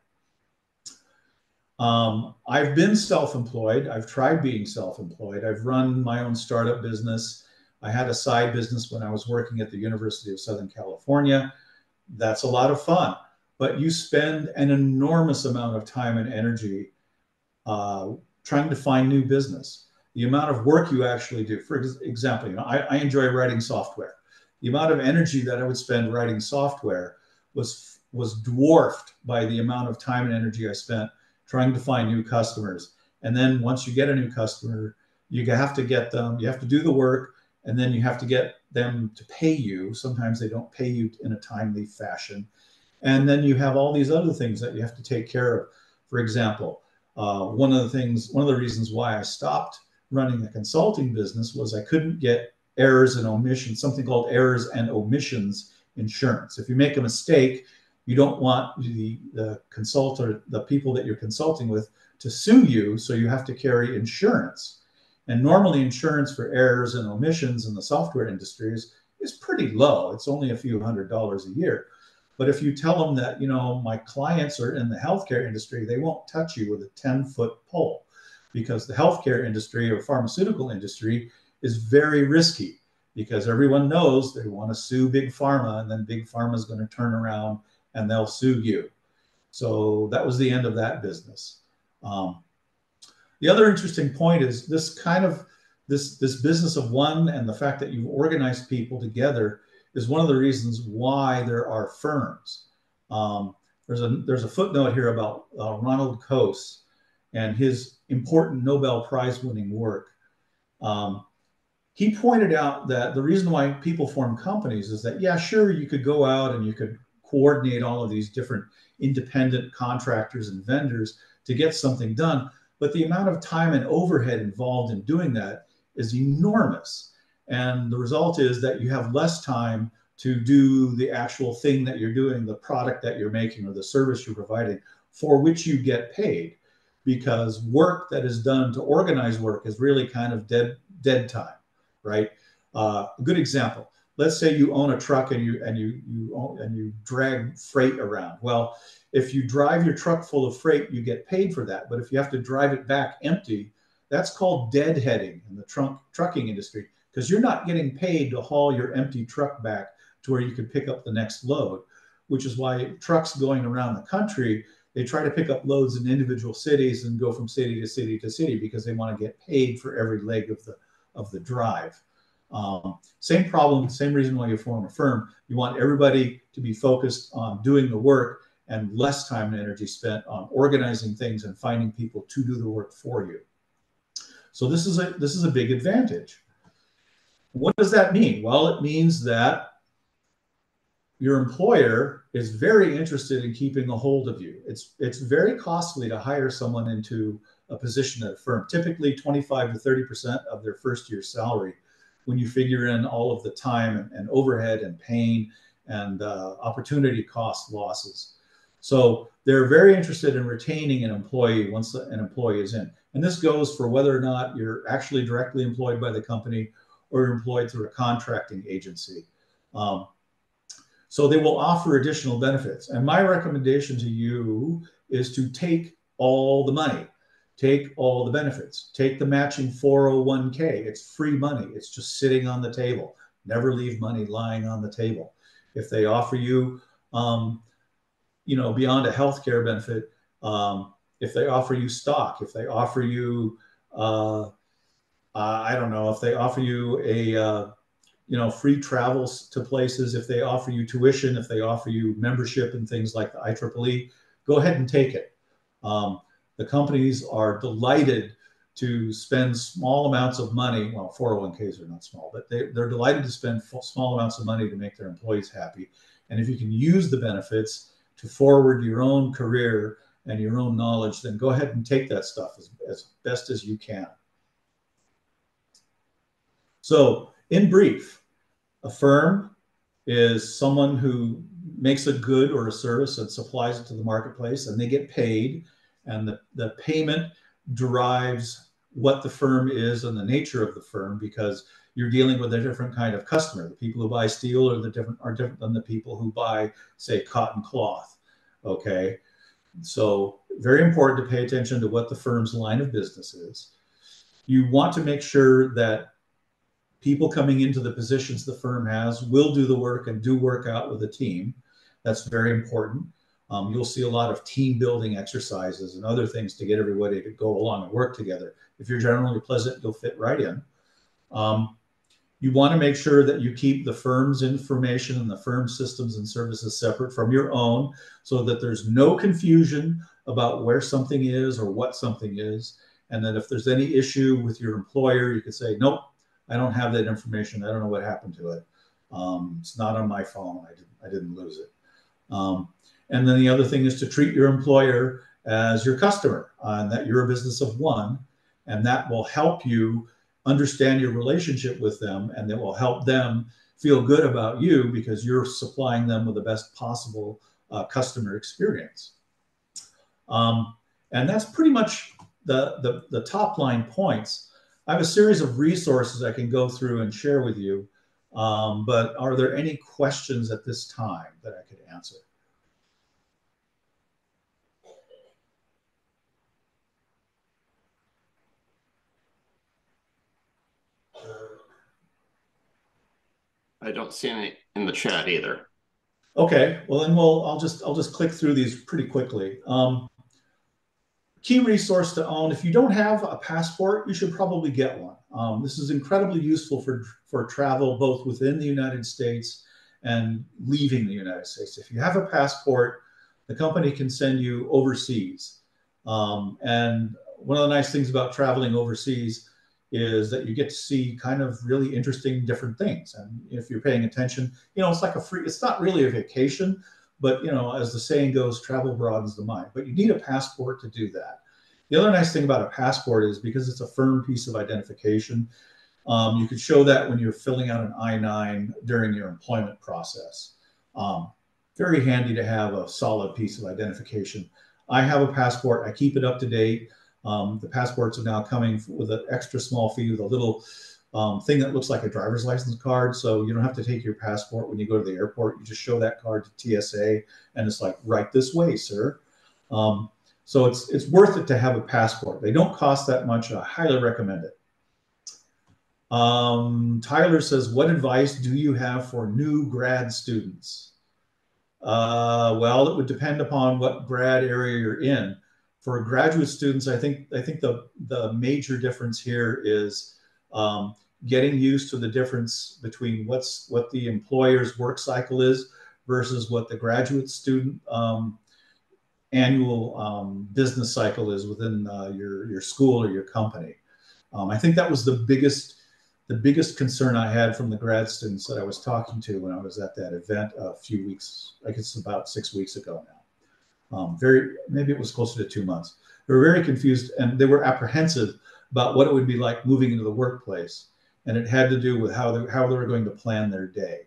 Um, I've been self employed. I've tried being self employed. I've run my own startup business. I had a side business when I was working at the University of Southern California. That's a lot of fun, but you spend an enormous amount of time and energy uh, trying to find new business. The amount of work you actually do. For example, you know, I, I enjoy writing software. The amount of energy that I would spend writing software was was dwarfed by the amount of time and energy I spent trying to find new customers. And then once you get a new customer, you have to get them, you have to do the work, and then you have to get them to pay you. Sometimes they don't pay you in a timely fashion. And then you have all these other things that you have to take care of. For example, uh, one of the things, one of the reasons why I stopped running the consulting business was I couldn't get errors and omissions, something called errors and omissions insurance. If you make a mistake, you don't want the, the consultant, the people that you're consulting with, to sue you. So you have to carry insurance. And normally, insurance for errors and omissions in the software industry is, is pretty low. It's only a few hundred dollars a year. But if you tell them that, you know, my clients are in the healthcare industry, they won't touch you with a 10 foot pole because the healthcare industry or pharmaceutical industry is very risky because everyone knows they want to sue big pharma and then big pharma is going to turn around and they'll sue you. So that was the end of that business. Um, the other interesting point is this kind of this this business of one and the fact that you've organized people together is one of the reasons why there are firms. Um, there's a there's a footnote here about uh, Ronald Coase and his important Nobel Prize winning work. Um, he pointed out that the reason why people form companies is that yeah, sure, you could go out and you could coordinate all of these different independent contractors and vendors to get something done. But the amount of time and overhead involved in doing that is enormous. And the result is that you have less time to do the actual thing that you're doing, the product that you're making, or the service you're providing for which you get paid. Because work that is done to organize work is really kind of dead, dead time, right? Uh, a good example let's say you own a truck and you and you you own, and you drag freight around. Well, if you drive your truck full of freight, you get paid for that. But if you have to drive it back empty, that's called deadheading in the trunk trucking industry because you're not getting paid to haul your empty truck back to where you can pick up the next load. Which is why trucks going around the country they try to pick up loads in individual cities and go from city to city to city because they want to get paid for every leg of the of the drive. Um, same problem, same reason why you form a firm. You want everybody to be focused on doing the work and less time and energy spent on organizing things and finding people to do the work for you. So this is a this is a big advantage. What does that mean? Well, it means that your employer is very interested in keeping a hold of you. It's it's very costly to hire someone into a position at a firm. Typically 25 to 30% of their first year salary when you figure in all of the time and, and overhead and pain and uh, opportunity cost losses. So they're very interested in retaining an employee once an employee is in. And this goes for whether or not you're actually directly employed by the company or you're employed through a contracting agency. Um, so they will offer additional benefits. And my recommendation to you is to take all the money take all the benefits. Take the matching 401k. It's free money. It's just sitting on the table. Never leave money lying on the table. If they offer you, um, you know, beyond a healthcare benefit, um, if they offer you stock, if they offer you, uh, uh, I don't know, if they offer you a, uh, you know, free travels to places, if they offer you tuition, if they offer you membership and things like the IEEE, go ahead and take it. Um, the companies are delighted to spend small amounts of money. Well, 401ks are not small, but they, they're delighted to spend small amounts of money to make their employees happy. And if you can use the benefits to forward your own career and your own knowledge, then go ahead and take that stuff as, as best as you can. So, in brief, A firm is someone who makes a good or a service and supplies it to the marketplace and they get paid and the, the payment derives what the firm is and the nature of the firm because you're dealing with a different kind of customer. The people who buy steel are the different are different than the people who buy, say, cotton cloth. Okay. So very important to pay attention to what the firm's line of business is. You want to make sure that people coming into the positions the firm has will do the work and do work out with a team. That's very important. Um, you'll see a lot of team building exercises and other things to get everybody to go along and work together. If you're generally pleasant, you'll fit right in. Um, you want to make sure that you keep the firm's information and the firm's systems and services separate from your own so that there's no confusion about where something is or what something is. And that if there's any issue with your employer, you could say, nope, I don't have that information. I don't know what happened to it. Um, it's not on my phone. I didn't, I didn't lose it. Um, and then the other thing is to treat your employer as your customer uh, and that you're a business of one. And that will help you understand your relationship with them and that will help them feel good about you because you're supplying them with the best possible uh, customer experience. Um, and that's pretty much the, the, the top line points. I have a series of resources I can go through and share with you. Um, but are there any questions at this time that I could answer? I don't see any in the chat either. Okay, well then we'll I'll just I'll just click through these pretty quickly. Um, key resource to own. If you don't have a passport, you should probably get one. Um, this is incredibly useful for for travel both within the United States and leaving the United States. If you have a passport, the company can send you overseas. Um, and one of the nice things about traveling overseas is that you get to see kind of really interesting different things. And if you're paying attention, you know, it's like a free, it's not really a vacation, but you know, as the saying goes, travel broadens the mind. But you need a passport to do that. The other nice thing about a passport is because it's a firm piece of identification, um, you could show that when you're filling out an I-9 during your employment process. Um, very handy to have a solid piece of identification. I have a passport. I keep it up to date. Um, the passports are now coming with an extra small fee with a little um, thing that looks like a driver's license card. So you don't have to take your passport when you go to the airport. You just show that card to TSA, and it's like right this way, sir. Um, so it's it's worth it to have a passport. They don't cost that much. I highly recommend it. Um, Tyler says, "What advice do you have for new grad students?" Uh, well, it would depend upon what grad area you're in for graduate students, I think I think the the major difference here is um, getting used to the difference between what's what the employer's work cycle is versus what the graduate student um, annual um, business cycle is within uh, your your school or your company. Um, I think that was the biggest the biggest concern I had from the grad students that I was talking to when I was at that event a few weeks, I guess about six weeks ago now um, very maybe it was closer to two months. They were very confused and they were apprehensive about what it would be like moving into the workplace, and it had to do with how they how they were going to plan their day.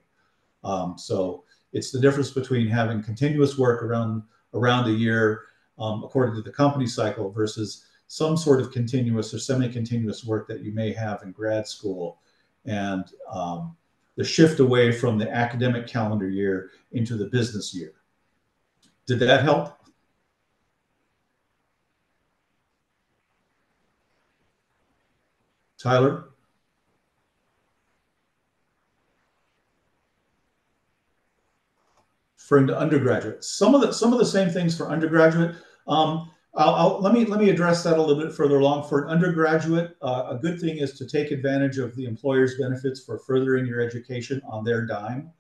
Um, so it's the difference between having continuous work around around a year um, according to the company cycle versus some sort of continuous or semi-continuous work that you may have in grad school and um, the shift away from the academic calendar year into the business year did that help? Tyler? For undergraduate, some of the some of the same things for undergraduate. Um, I'll, I'll, let me let me address that a little bit further along. For an undergraduate, uh, a good thing is to take advantage of the employer's benefits for furthering your education on their dime,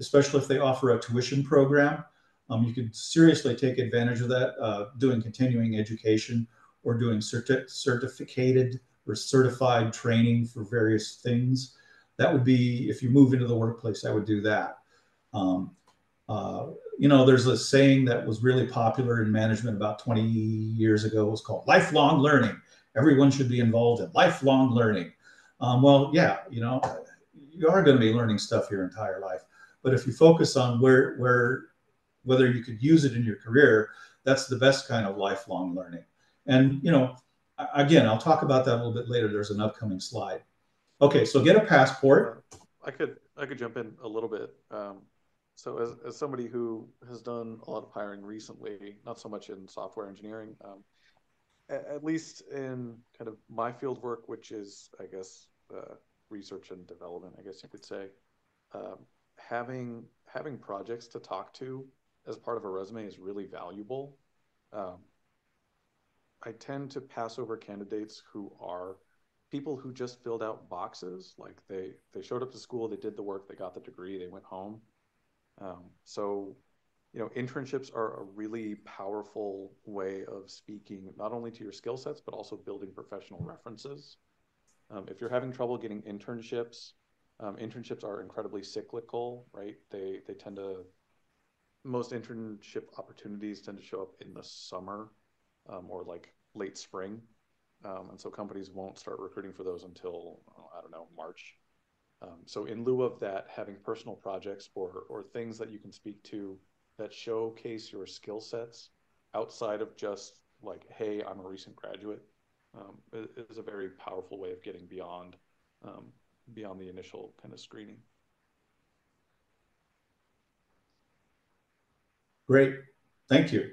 especially if they offer a tuition program. Um, you could seriously take advantage of that uh, doing continuing education or doing certi- certificated or certified training for various things. That would be, if you move into the workplace, I would do that. Um, uh, you know, there's a saying that was really popular in management about 20 years ago. It was called lifelong learning. Everyone should be involved in lifelong learning. Um, well, yeah, you know, you are going to be learning stuff your entire life. But if you focus on where where whether you could use it in your career, that's the best kind of lifelong learning. And you know, again, I'll talk about that a little bit later. There's an upcoming slide. Okay, so get a passport. I could I could jump in a little bit. Um, so as, as somebody who has done a lot of hiring recently, not so much in software engineering, um, at, at, least in kind of my field work, which is I guess uh, research and development, I guess you could say, um, having having projects to talk to as part of a resume is really valuable. I tend to pass over candidates who are people who just filled out boxes, like they they showed up to school, they did the work, they got the degree, they went home. Um, so, you know, internships are a really powerful way of speaking not only to your skill sets but also building professional references. Um, if you're having trouble getting internships, um, internships are incredibly cyclical, right? They they tend to most internship opportunities tend to show up in the summer um, or like late spring, um, and so companies won't start recruiting for those until oh, I don't know March. Um, so in lieu of that, having personal projects or or things that you can speak to that showcase your skill sets outside of just like, hey, I'm a recent graduate, um, is a very powerful way of getting beyond um, beyond the initial kind of screening. Great, thank you.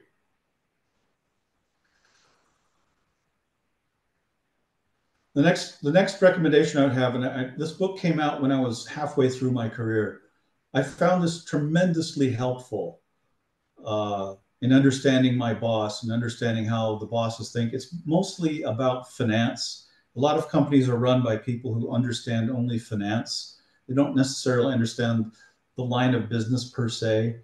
The next, the next recommendation I would have, and I, this book came out when I was halfway through my career. I found this tremendously helpful uh, in understanding my boss and understanding how the bosses think. It's mostly about finance. A lot of companies are run by people who understand only finance. They don't necessarily understand the line of business per se.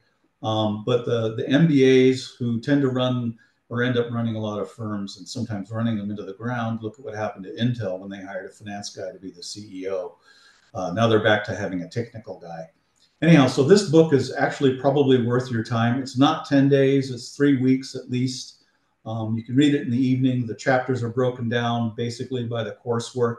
Um, but the, the MBAs who tend to run or end up running a lot of firms and sometimes running them into the ground. Look at what happened to Intel when they hired a finance guy to be the CEO. Uh, now they're back to having a technical guy. Anyhow, so this book is actually probably worth your time. It's not 10 days, it's three weeks at least. Um, you can read it in the evening. The chapters are broken down basically by the coursework.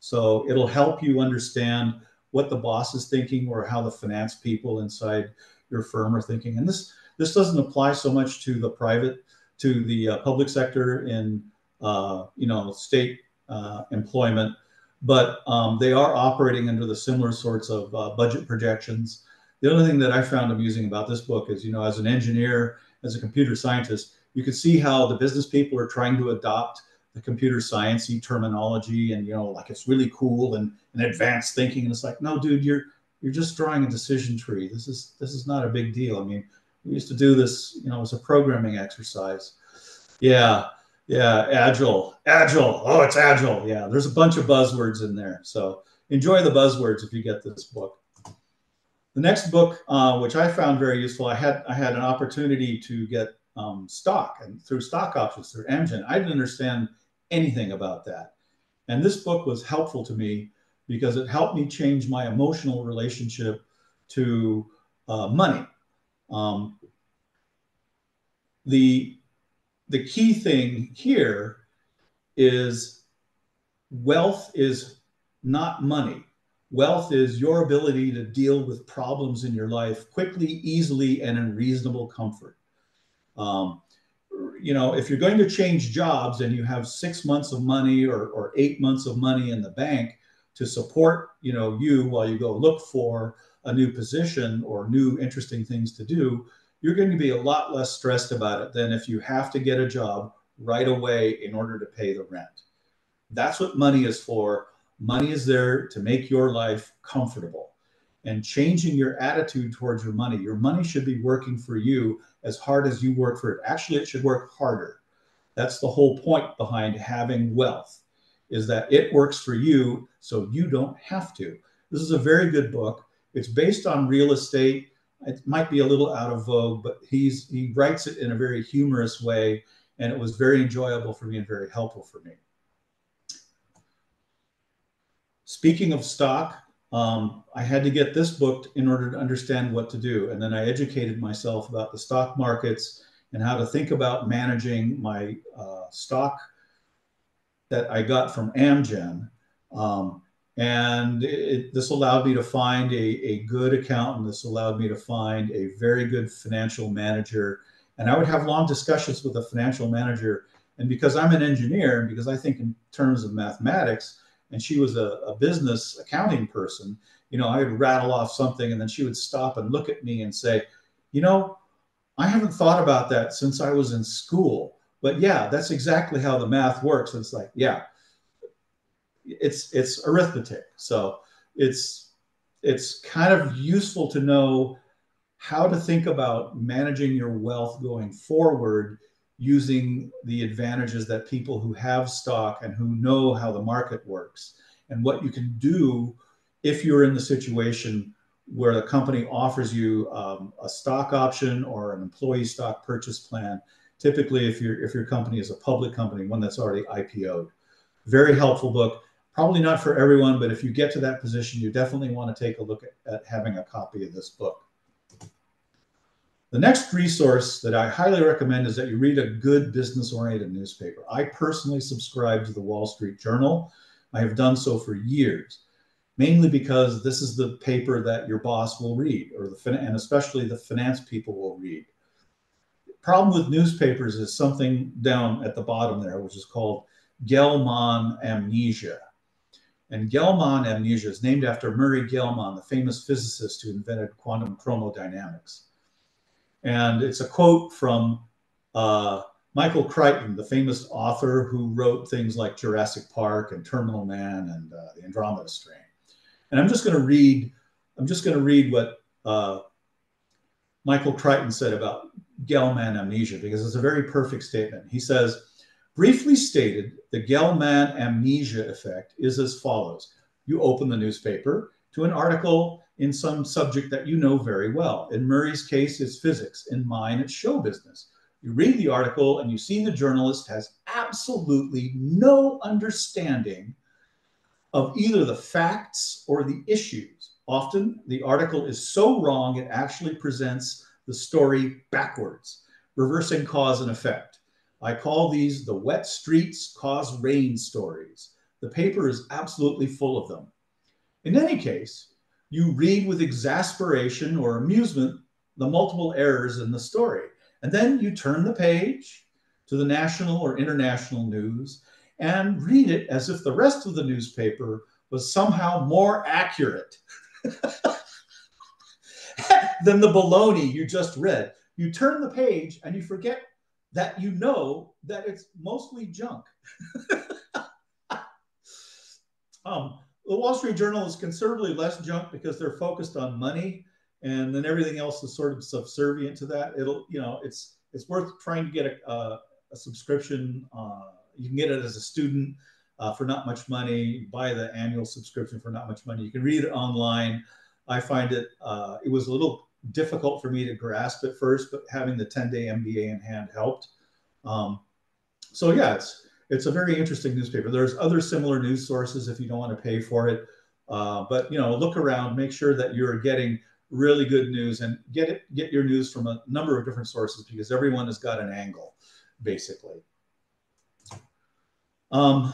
So it'll help you understand what the boss is thinking or how the finance people inside your firm are thinking. And this this doesn't apply so much to the private to the uh, public sector in uh, you know state uh, employment, but um, they are operating under the similar sorts of uh, budget projections. The other thing that I found amusing about this book is, you know, as an engineer, as a computer scientist, you can see how the business people are trying to adopt the computer sciencey terminology and you know like it's really cool and, and advanced thinking. And it's like no dude you're you're just drawing a decision tree. This is this is not a big deal. I mean we used to do this, you know, as a programming exercise. Yeah, yeah, agile, agile. Oh, it's agile. Yeah, there's a bunch of buzzwords in there. So enjoy the buzzwords if you get this book. The next book, uh, which I found very useful, I had I had an opportunity to get um, stock and through stock options through Amgen. I didn't understand anything about that, and this book was helpful to me because it helped me change my emotional relationship to uh, money um, the, the key thing here is wealth is not money. Wealth is your ability to deal with problems in your life quickly, easily, and in reasonable comfort. Um, you know, if you're going to change jobs and you have six months of money or, or eight months of money in the bank to support, you know, you while you go look for a new position or new interesting things to do, you're going to be a lot less stressed about it than if you have to get a job right away in order to pay the rent. That's what money is for. Money is there to make your life comfortable and changing your attitude towards your money. Your money should be working for you as hard as you work for it. Actually, it should work harder. That's the whole point behind having wealth is that it works for you so you don't have to. This is a very good book. It's based on real estate. It might be a little out of vogue, but he's he writes it in a very humorous way, and it was very enjoyable for me and very helpful for me. Speaking of stock, um, I had to get this book in order to understand what to do, and then I educated myself about the stock markets and how to think about managing my uh, stock that I got from Amgen. Um, and it, this allowed me to find a, a good accountant. This allowed me to find a very good financial manager. And I would have long discussions with a financial manager. And because I'm an engineer, and because I think in terms of mathematics, and she was a, a business accounting person, you know, I would rattle off something and then she would stop and look at me and say, you know, I haven't thought about that since I was in school. But yeah, that's exactly how the math works. It's like, yeah, it's it's arithmetic. So it's it's kind of useful to know how to think about managing your wealth going forward using the advantages that people who have stock and who know how the market works and what you can do if you're in the situation where the company offers you um, a stock option or an employee stock purchase plan. Typically if your if your company is a public company one that's already ipo'd very helpful book probably not for everyone, but if you get to that position, you definitely want to take a look at, at having a copy of this book. The next resource that I highly recommend is that you read a good business oriented newspaper. I personally subscribe to the Wall Street Journal. I have done so for years, mainly because this is the paper that your boss will read, or the and especially the finance people will read. Problem with newspapers is something down at the bottom there, which is called Gell-Mann amnesia. And Gell-Mann amnesia is named after Murray Gell-Mann, the famous physicist who invented quantum chromodynamics. And it's a quote from uh, Michael Crichton, the famous author who wrote things like Jurassic Park and Terminal Man and uh, the Andromeda Strain. And I'm just going to read. I'm just going to read what uh, Michael Crichton said about Gell-Mann amnesia because it's a very perfect statement. He says Briefly stated, the Gell-Mann amnesia effect is as follows. You open the newspaper to an article in some subject that you know very well. In Murray's case, it's physics. In mine, it's show business. You read the article and you see the journalist has absolutely no understanding of either the facts or the issues. Often the article is so wrong, it actually presents the story backwards, reversing cause and effect. I call these the wet streets cause rain stories. The paper is absolutely full of them. In any case, you read with exasperation or amusement the multiple errors in the story. And then you turn the page to the national or international news and read it as if the rest of the newspaper was somehow more accurate than the baloney you just read. You turn the page and you forget that you know that it's mostly junk. um, the Wall Street Journal is considerably less junk because they're focused on money, and then everything else is sort of subservient to that. It'll, you know, it's it's worth trying to get a, a, a subscription. Uh, you can get it as a student uh, for not much money. Buy the annual subscription for not much money. You can read it online. I find it uh, it was a little difficult for me to grasp at first, but having the 10 day MBA in hand helped. Um, so yeah, it's it's a very interesting newspaper. There's other similar news sources if you don't want to pay for it, uh, but you know, look around, make sure that you're getting really good news, and get it get your news from a number of different sources because everyone has got an angle, basically. Um,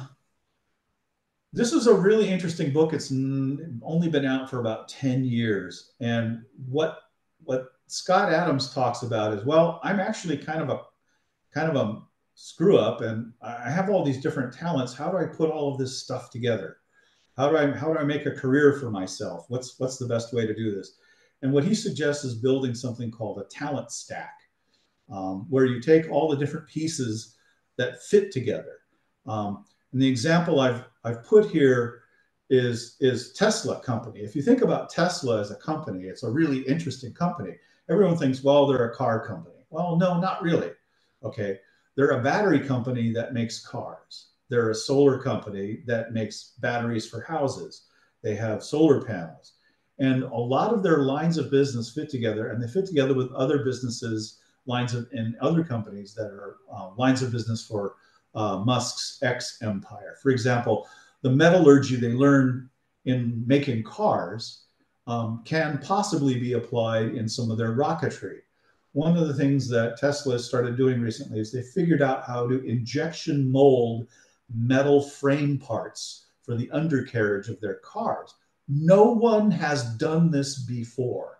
this is a really interesting book. It's only been out for about 10 years. And what what Scott Adams talks about is, well, I'm actually kind of a kind of a screw up and I have all these different talents. How do I put all of this stuff together? How do I how do I make a career for myself? What's what's the best way to do this? And what he suggests is building something called a talent stack, um, where you take all the different pieces that fit together. Um, and the example I've I've put here is is Tesla company. If you think about Tesla as a company, it's a really interesting company. Everyone thinks, well, they're a car company. Well, no, not really. Okay, they're a battery company that makes cars. They're a solar company that makes batteries for houses. They have solar panels. And a lot of their lines of business fit together, and they fit together with other businesses, lines of in other companies that are uh, lines of business for uh, Musk's X empire. For example, the metallurgy they learn in making cars um, can possibly be applied in some of their rocketry. One of the things that Tesla started doing recently is they figured out how to injection mold metal frame parts for the undercarriage of their cars. No one has done this before,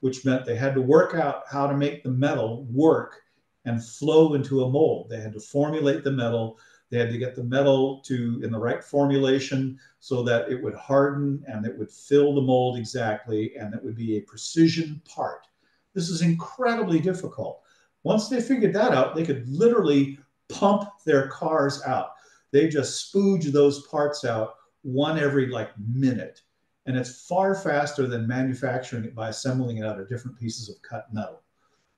which meant they had to work out how to make the metal work and flow into a mold. They had to formulate the metal. They had to get the metal to in the right formulation so that it would harden and it would fill the mold exactly and it would be a precision part. This is incredibly difficult. Once they figured that out, they could literally pump their cars out. They just spooge those parts out one every like minute. And it's far faster than manufacturing it by assembling it out of different pieces of cut metal.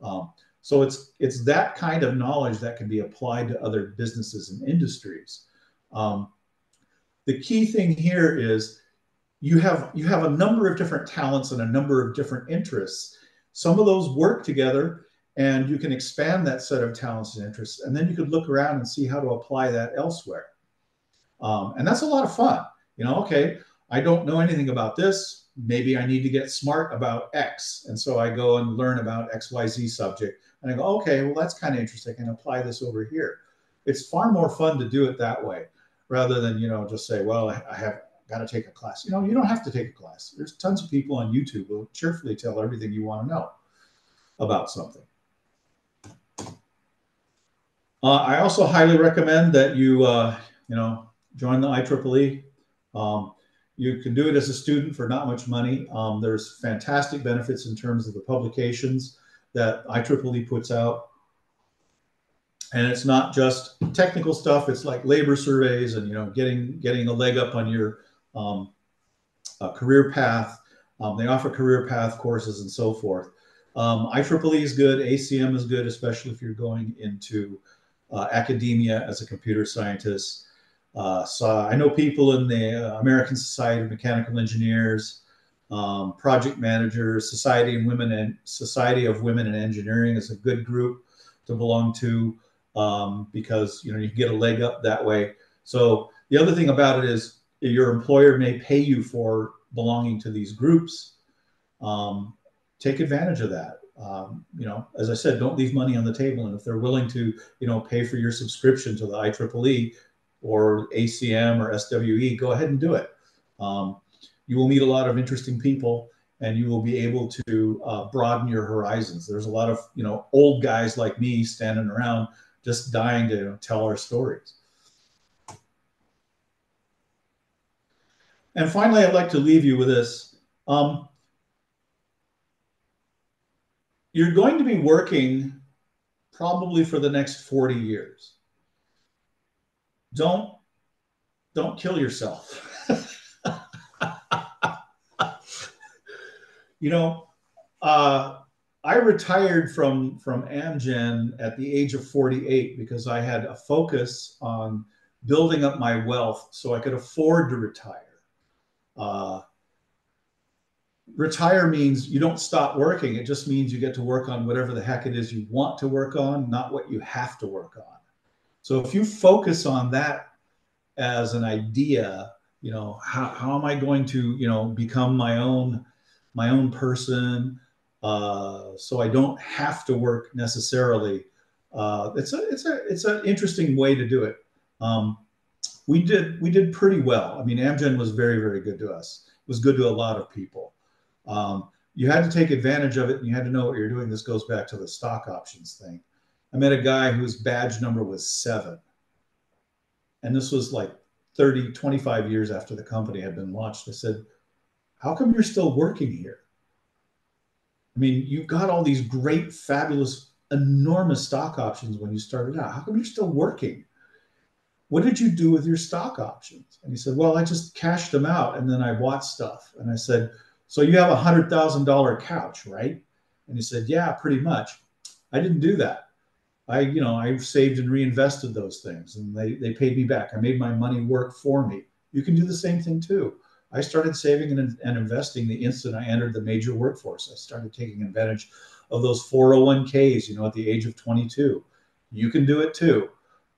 Um, so it's it's that kind of knowledge that can be applied to other businesses and industries. Um, the key thing here is you have you have a number of different talents and a number of different interests. Some of those work together, and you can expand that set of talents and interests, and then you could look around and see how to apply that elsewhere. Um, and that's a lot of fun. You know, okay, I don't know anything about this. Maybe I need to get smart about X, and so I go and learn about X Y Z subject and I go, okay, well, that's kind of interesting. I can apply this over here. It's far more fun to do it that way rather than, you know, just say, well, I have got to take a class. You know, you don't have to take a class. There's tons of people on YouTube who cheerfully tell everything you want to know about something. Uh, I also highly recommend that you, uh, you know, join the IEEE. Um, you can do it as a student for not much money. Um, there's fantastic benefits in terms of the publications that IEEE puts out. And it's not just technical stuff. It's like labor surveys and you know getting getting a leg up on your um, uh, career path. Um, they offer career path courses and so forth. Um, IEEE is good. ACM is good, especially if you're going into uh, academia as a computer scientist. Uh, so I know people in the uh, American Society of Mechanical Engineers, um, project managers, Society and Women and Society of Women in Engineering is a good group to belong to um, because you know you can get a leg up that way. So the other thing about it is your employer may pay you for belonging to these groups. Um, take advantage of that. Um, you know, as I said, don't leave money on the table. And if they're willing to, you know, pay for your subscription to the IEEE or ACM or SWE, go ahead and do it. Um, you will meet a lot of interesting people and you will be able to uh, broaden your horizons. There's a lot of you know old guys like me standing around just dying to you know, tell our stories. And finally, I'd like to leave you with this. Um, you're going to be working probably for the next 40 years. Don't don't kill yourself. You know, uh, I retired from from Amgen at the age of 48 because I had a focus on building up my wealth so I could afford to retire. Uh, retire means you don't stop working. It just means you get to work on whatever the heck it is you want to work on, not what you have to work on. So if you focus on that as an idea, you know, how, how am I going to, you know, become my own my own person, uh, so I don't have to work necessarily. Uh, it's a it's a it's an interesting way to do it. Um, we did we did pretty well. I mean, Amgen was very very good to us. It was good to a lot of people. Um, you had to take advantage of it, and you had to know what you're doing. This goes back to the stock options thing. I met a guy whose badge number was seven, and this was like 30, 25 years after the company had been launched. I said, how come you're still working here? I mean, you got all these great, fabulous, enormous stock options when you started out. How come you're still working? What did you do with your stock options? And he said, Well, I just cashed them out and then I bought stuff. And I said, So you have a hundred thousand dollar couch, right? And he said, Yeah, pretty much. I didn't do that. I, you know, I saved and reinvested those things and they, they paid me back. I made my money work for me. You can do the same thing too. I started saving and, and investing the instant I entered the major workforce. I started taking advantage of those 401ks, you know, at the age of 22. You can do it too.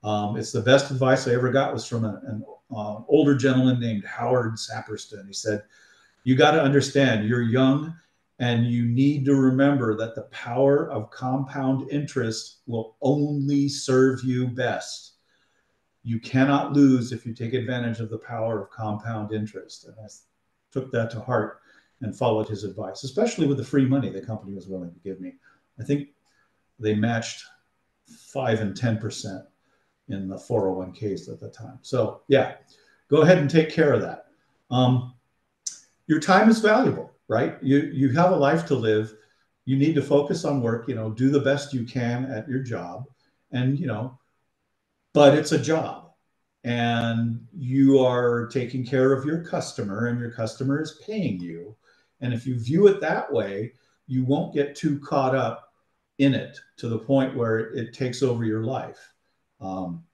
Um, it's the best advice I ever got was from a, an uh, older gentleman named Howard Saperston. He said, "You got to understand, you're young, and you need to remember that the power of compound interest will only serve you best. You cannot lose if you take advantage of the power of compound interest. And I took that to heart and followed his advice, especially with the free money the company was willing to give me. I think they matched five and 10% in the 401ks at the time. So, yeah, go ahead and take care of that. Um, your time is valuable, right? You, you have a life to live. You need to focus on work, you know, do the best you can at your job. And, you know, but it's a job. And you are taking care of your customer and your customer is paying you. And if you view it that way you won't get too caught up in it to the point where it takes over your life. Um,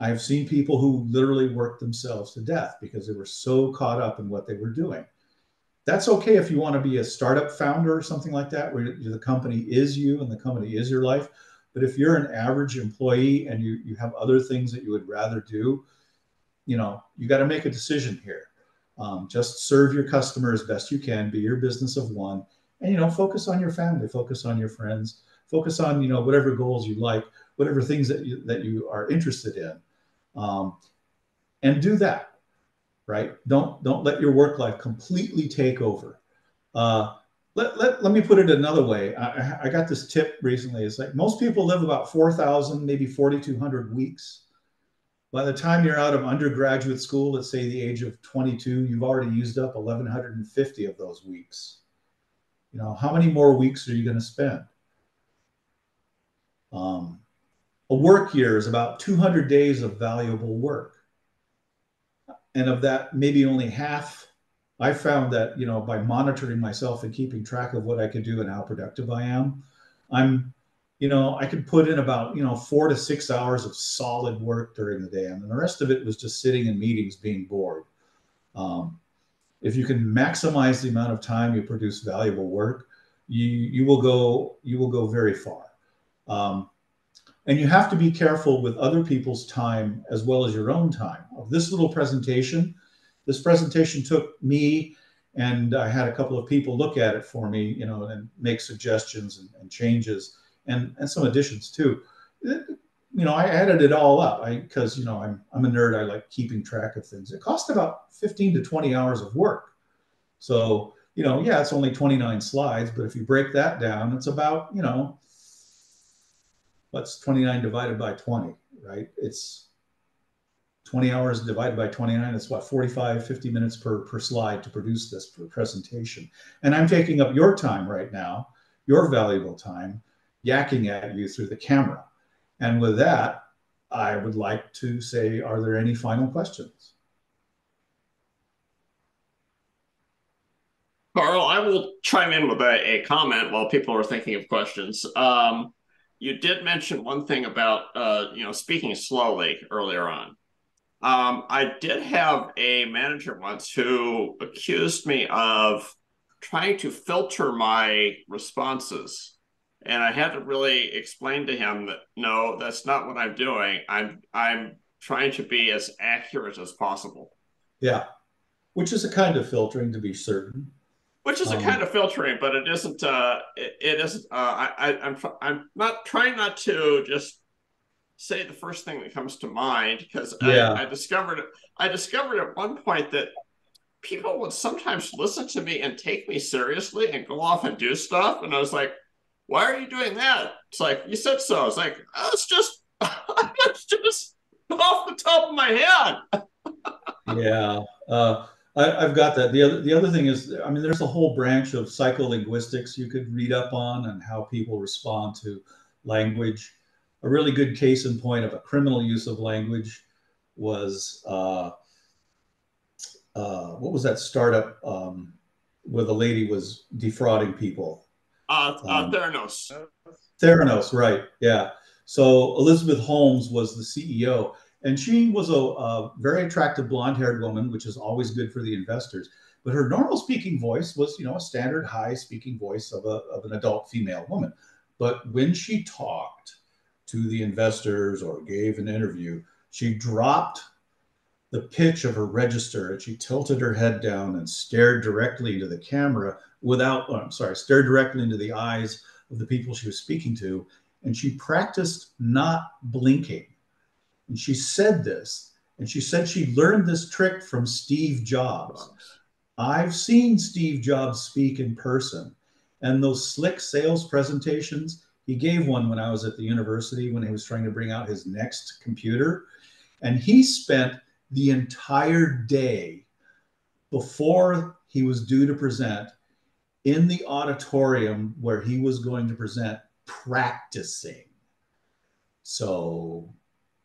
i've seen people who literally worked themselves to death because they were so caught up in what they were doing. That's okay if you want to be a startup founder or something like that where the company is you and the company is your life but if you're an average employee and you, you have other things that you would rather do, you know, you got to make a decision here. Um, just serve your customer as best you can, be your business of one, and, you know, focus on your family, focus on your friends, focus on, you know, whatever goals you like, whatever things that you, that you are interested in. Um, and do that, right? Don't, don't let your work life completely take over. Uh, let, let, let me put it another way. I, I got this tip recently. It's like most people live about 4,000, maybe 4,200 weeks. By the time you're out of undergraduate school, let's say the age of 22, you've already used up 1,150 of those weeks. You know, how many more weeks are you going to spend? Um, a work year is about 200 days of valuable work. And of that, maybe only half I found that, you know, by monitoring myself and keeping track of what I could do and how productive I am, I'm, you know, I could put in about, you know, four to six hours of solid work during the day. And the rest of it was just sitting in meetings being bored. Um, if you can maximize the amount of time you produce valuable work, you, you will go, you will go very far. Um, and you have to be careful with other people's time as well as your own time. Of this little presentation, this presentation took me and I had a couple of people look at it for me, you know, and make suggestions and, and changes and, and some additions too. You know, I added it all up because, you know, I'm, I'm a nerd. I like keeping track of things. It cost about 15 to 20 hours of work. So, you know, yeah, it's only 29 slides, but if you break that down, it's about, you know, what's 29 divided by 20, right? It's 20 hours divided by 29 it's what 45 50 minutes per per slide to produce this presentation and i'm taking up your time right now your valuable time yakking at you through the camera and with that i would like to say are there any final questions Karl, I will chime in with a, a comment while people are thinking of questions. Um, you did mention one thing about uh, you know speaking slowly earlier on. Um, I did have a manager once who accused me of trying to filter my responses. And I had to really explain to him that no, that's not what I'm doing. I'm I'm trying to be as accurate as possible. Yeah. Which is a kind of filtering to be certain. Which is um, a kind of filtering, but it isn't uh it, it isn't uh I, I I'm I'm not trying not to just say the first thing that comes to mind because yeah. I, I discovered I discovered at one point that people would sometimes listen to me and take me seriously and go off and do stuff, and I was like, "Why are you doing that?" It's like you said so. It's like oh, it's just it's just off the top of my head. yeah. Uh, I, have got that. The other, the other thing is, I mean, there's a whole branch of psycholinguistics you could read up on and how people respond to language a really good case in point of a criminal use of language was uh, uh, what was that startup um, where the lady was defrauding people? Uh, uh, um, Theranos. Theranos, right? Yeah. So Elizabeth Holmes was the CEO, and she was a, a very attractive blonde-haired woman, which is always good for the investors. But her normal speaking voice was, you know, a standard high speaking voice of, a, of an adult female woman. But when she talked, to the investors or gave an interview, she dropped the pitch of her register and she tilted her head down and stared directly into the camera without, oh, I'm sorry, stared directly into the eyes of the people she was speaking to. And she practiced not blinking. And she said this, and she said she learned this trick from Steve Jobs. I've seen Steve Jobs speak in person, and those slick sales presentations, he gave one when I was at the university when he was trying to bring out his next computer. And he spent the entire day before he was due to present in the auditorium where he was going to present practicing. So,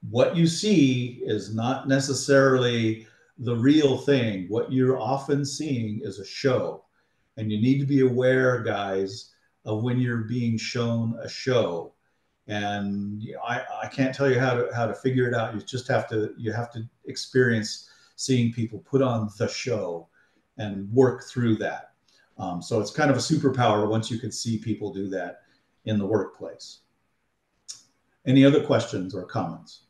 what you see is not necessarily the real thing. What you're often seeing is a show. And you need to be aware, guys, of when you're being shown a show. And you know, I, I can't tell you how to how to figure it out. You just have to you have to experience seeing people put on the show and work through that. Um, so it's kind of a superpower once you can see people do that in the workplace. Any other questions or comments?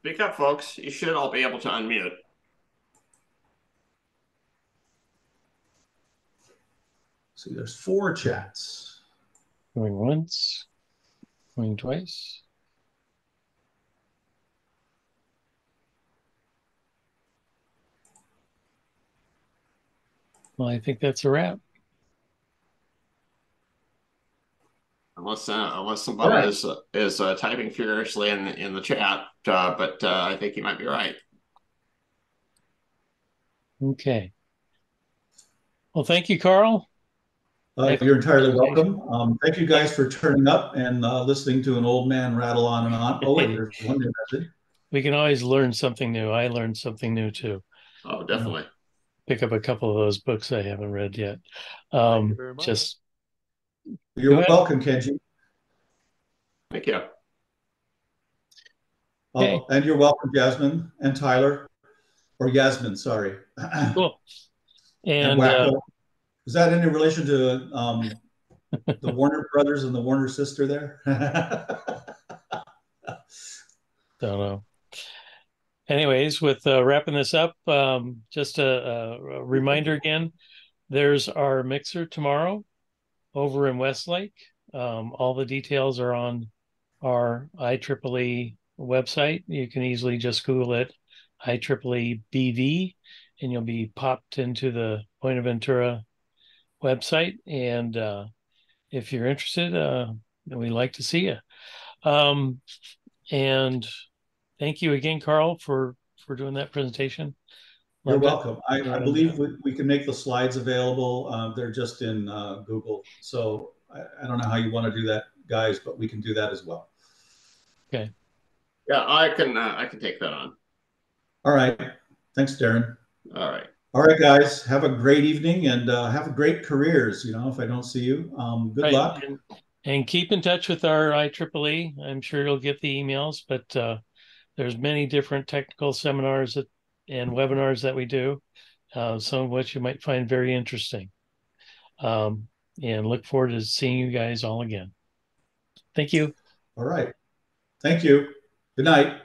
Speak up, folks. You should all be able to unmute. See, there's four chats. Going once, going twice. Well, I think that's a wrap. Unless uh, unless somebody Alright. is is uh, typing furiously in in the chat, uh, but uh, I think you might be right. Okay. Well, thank you, Karl. Uh, you're entirely welcome. Um, thank you guys for turning up and uh, listening to an old man rattle on and on. Oh, wait, there's one new message. We can always learn something new. I learned something new too. Oh, definitely. Pick up a couple of those books I haven't read yet. Thank Um, you very much. just You're welcome, Kenji. Thank you. Oh, Okay. and you're welcome, Jasmine and Tyler, or Yasmin, sorry. cool. And And uh, Wacko. Is that any relation to um, the Warner brothers and the Warner sister there? don't know. Anyways, with uh, wrapping this up, um, just a, a, reminder again: there's our mixer tomorrow over in Westlake. Um, all the details are on our IEEE website. You can easily just Google it, IEEE BV, and you'll be popped into the Buenaventura website. And uh, if you're interested, uh, we'd like to see you. Um, and thank you again, Karl, for for doing that presentation. You're Loved welcome. I, I believe we, we can make the slides available. Uh, they're just in uh, Google. So I, I don't know how you want to do that, guys, but we can do that as well. Okay. Yeah, I can uh, I can take that on. All right. Thanks, Darren. All right. All right, guys. Have a great evening and uh, have great careers. You know, if I don't see you, um, good Right, luck. And, and keep in touch with our IEEE. I'm sure you'll get the emails, but uh, there's many different technical seminars that, and webinars that we do, uh, some of which you might find very interesting. Um, and look forward to seeing you guys all again. Thank you. All right. Thank you. Good night.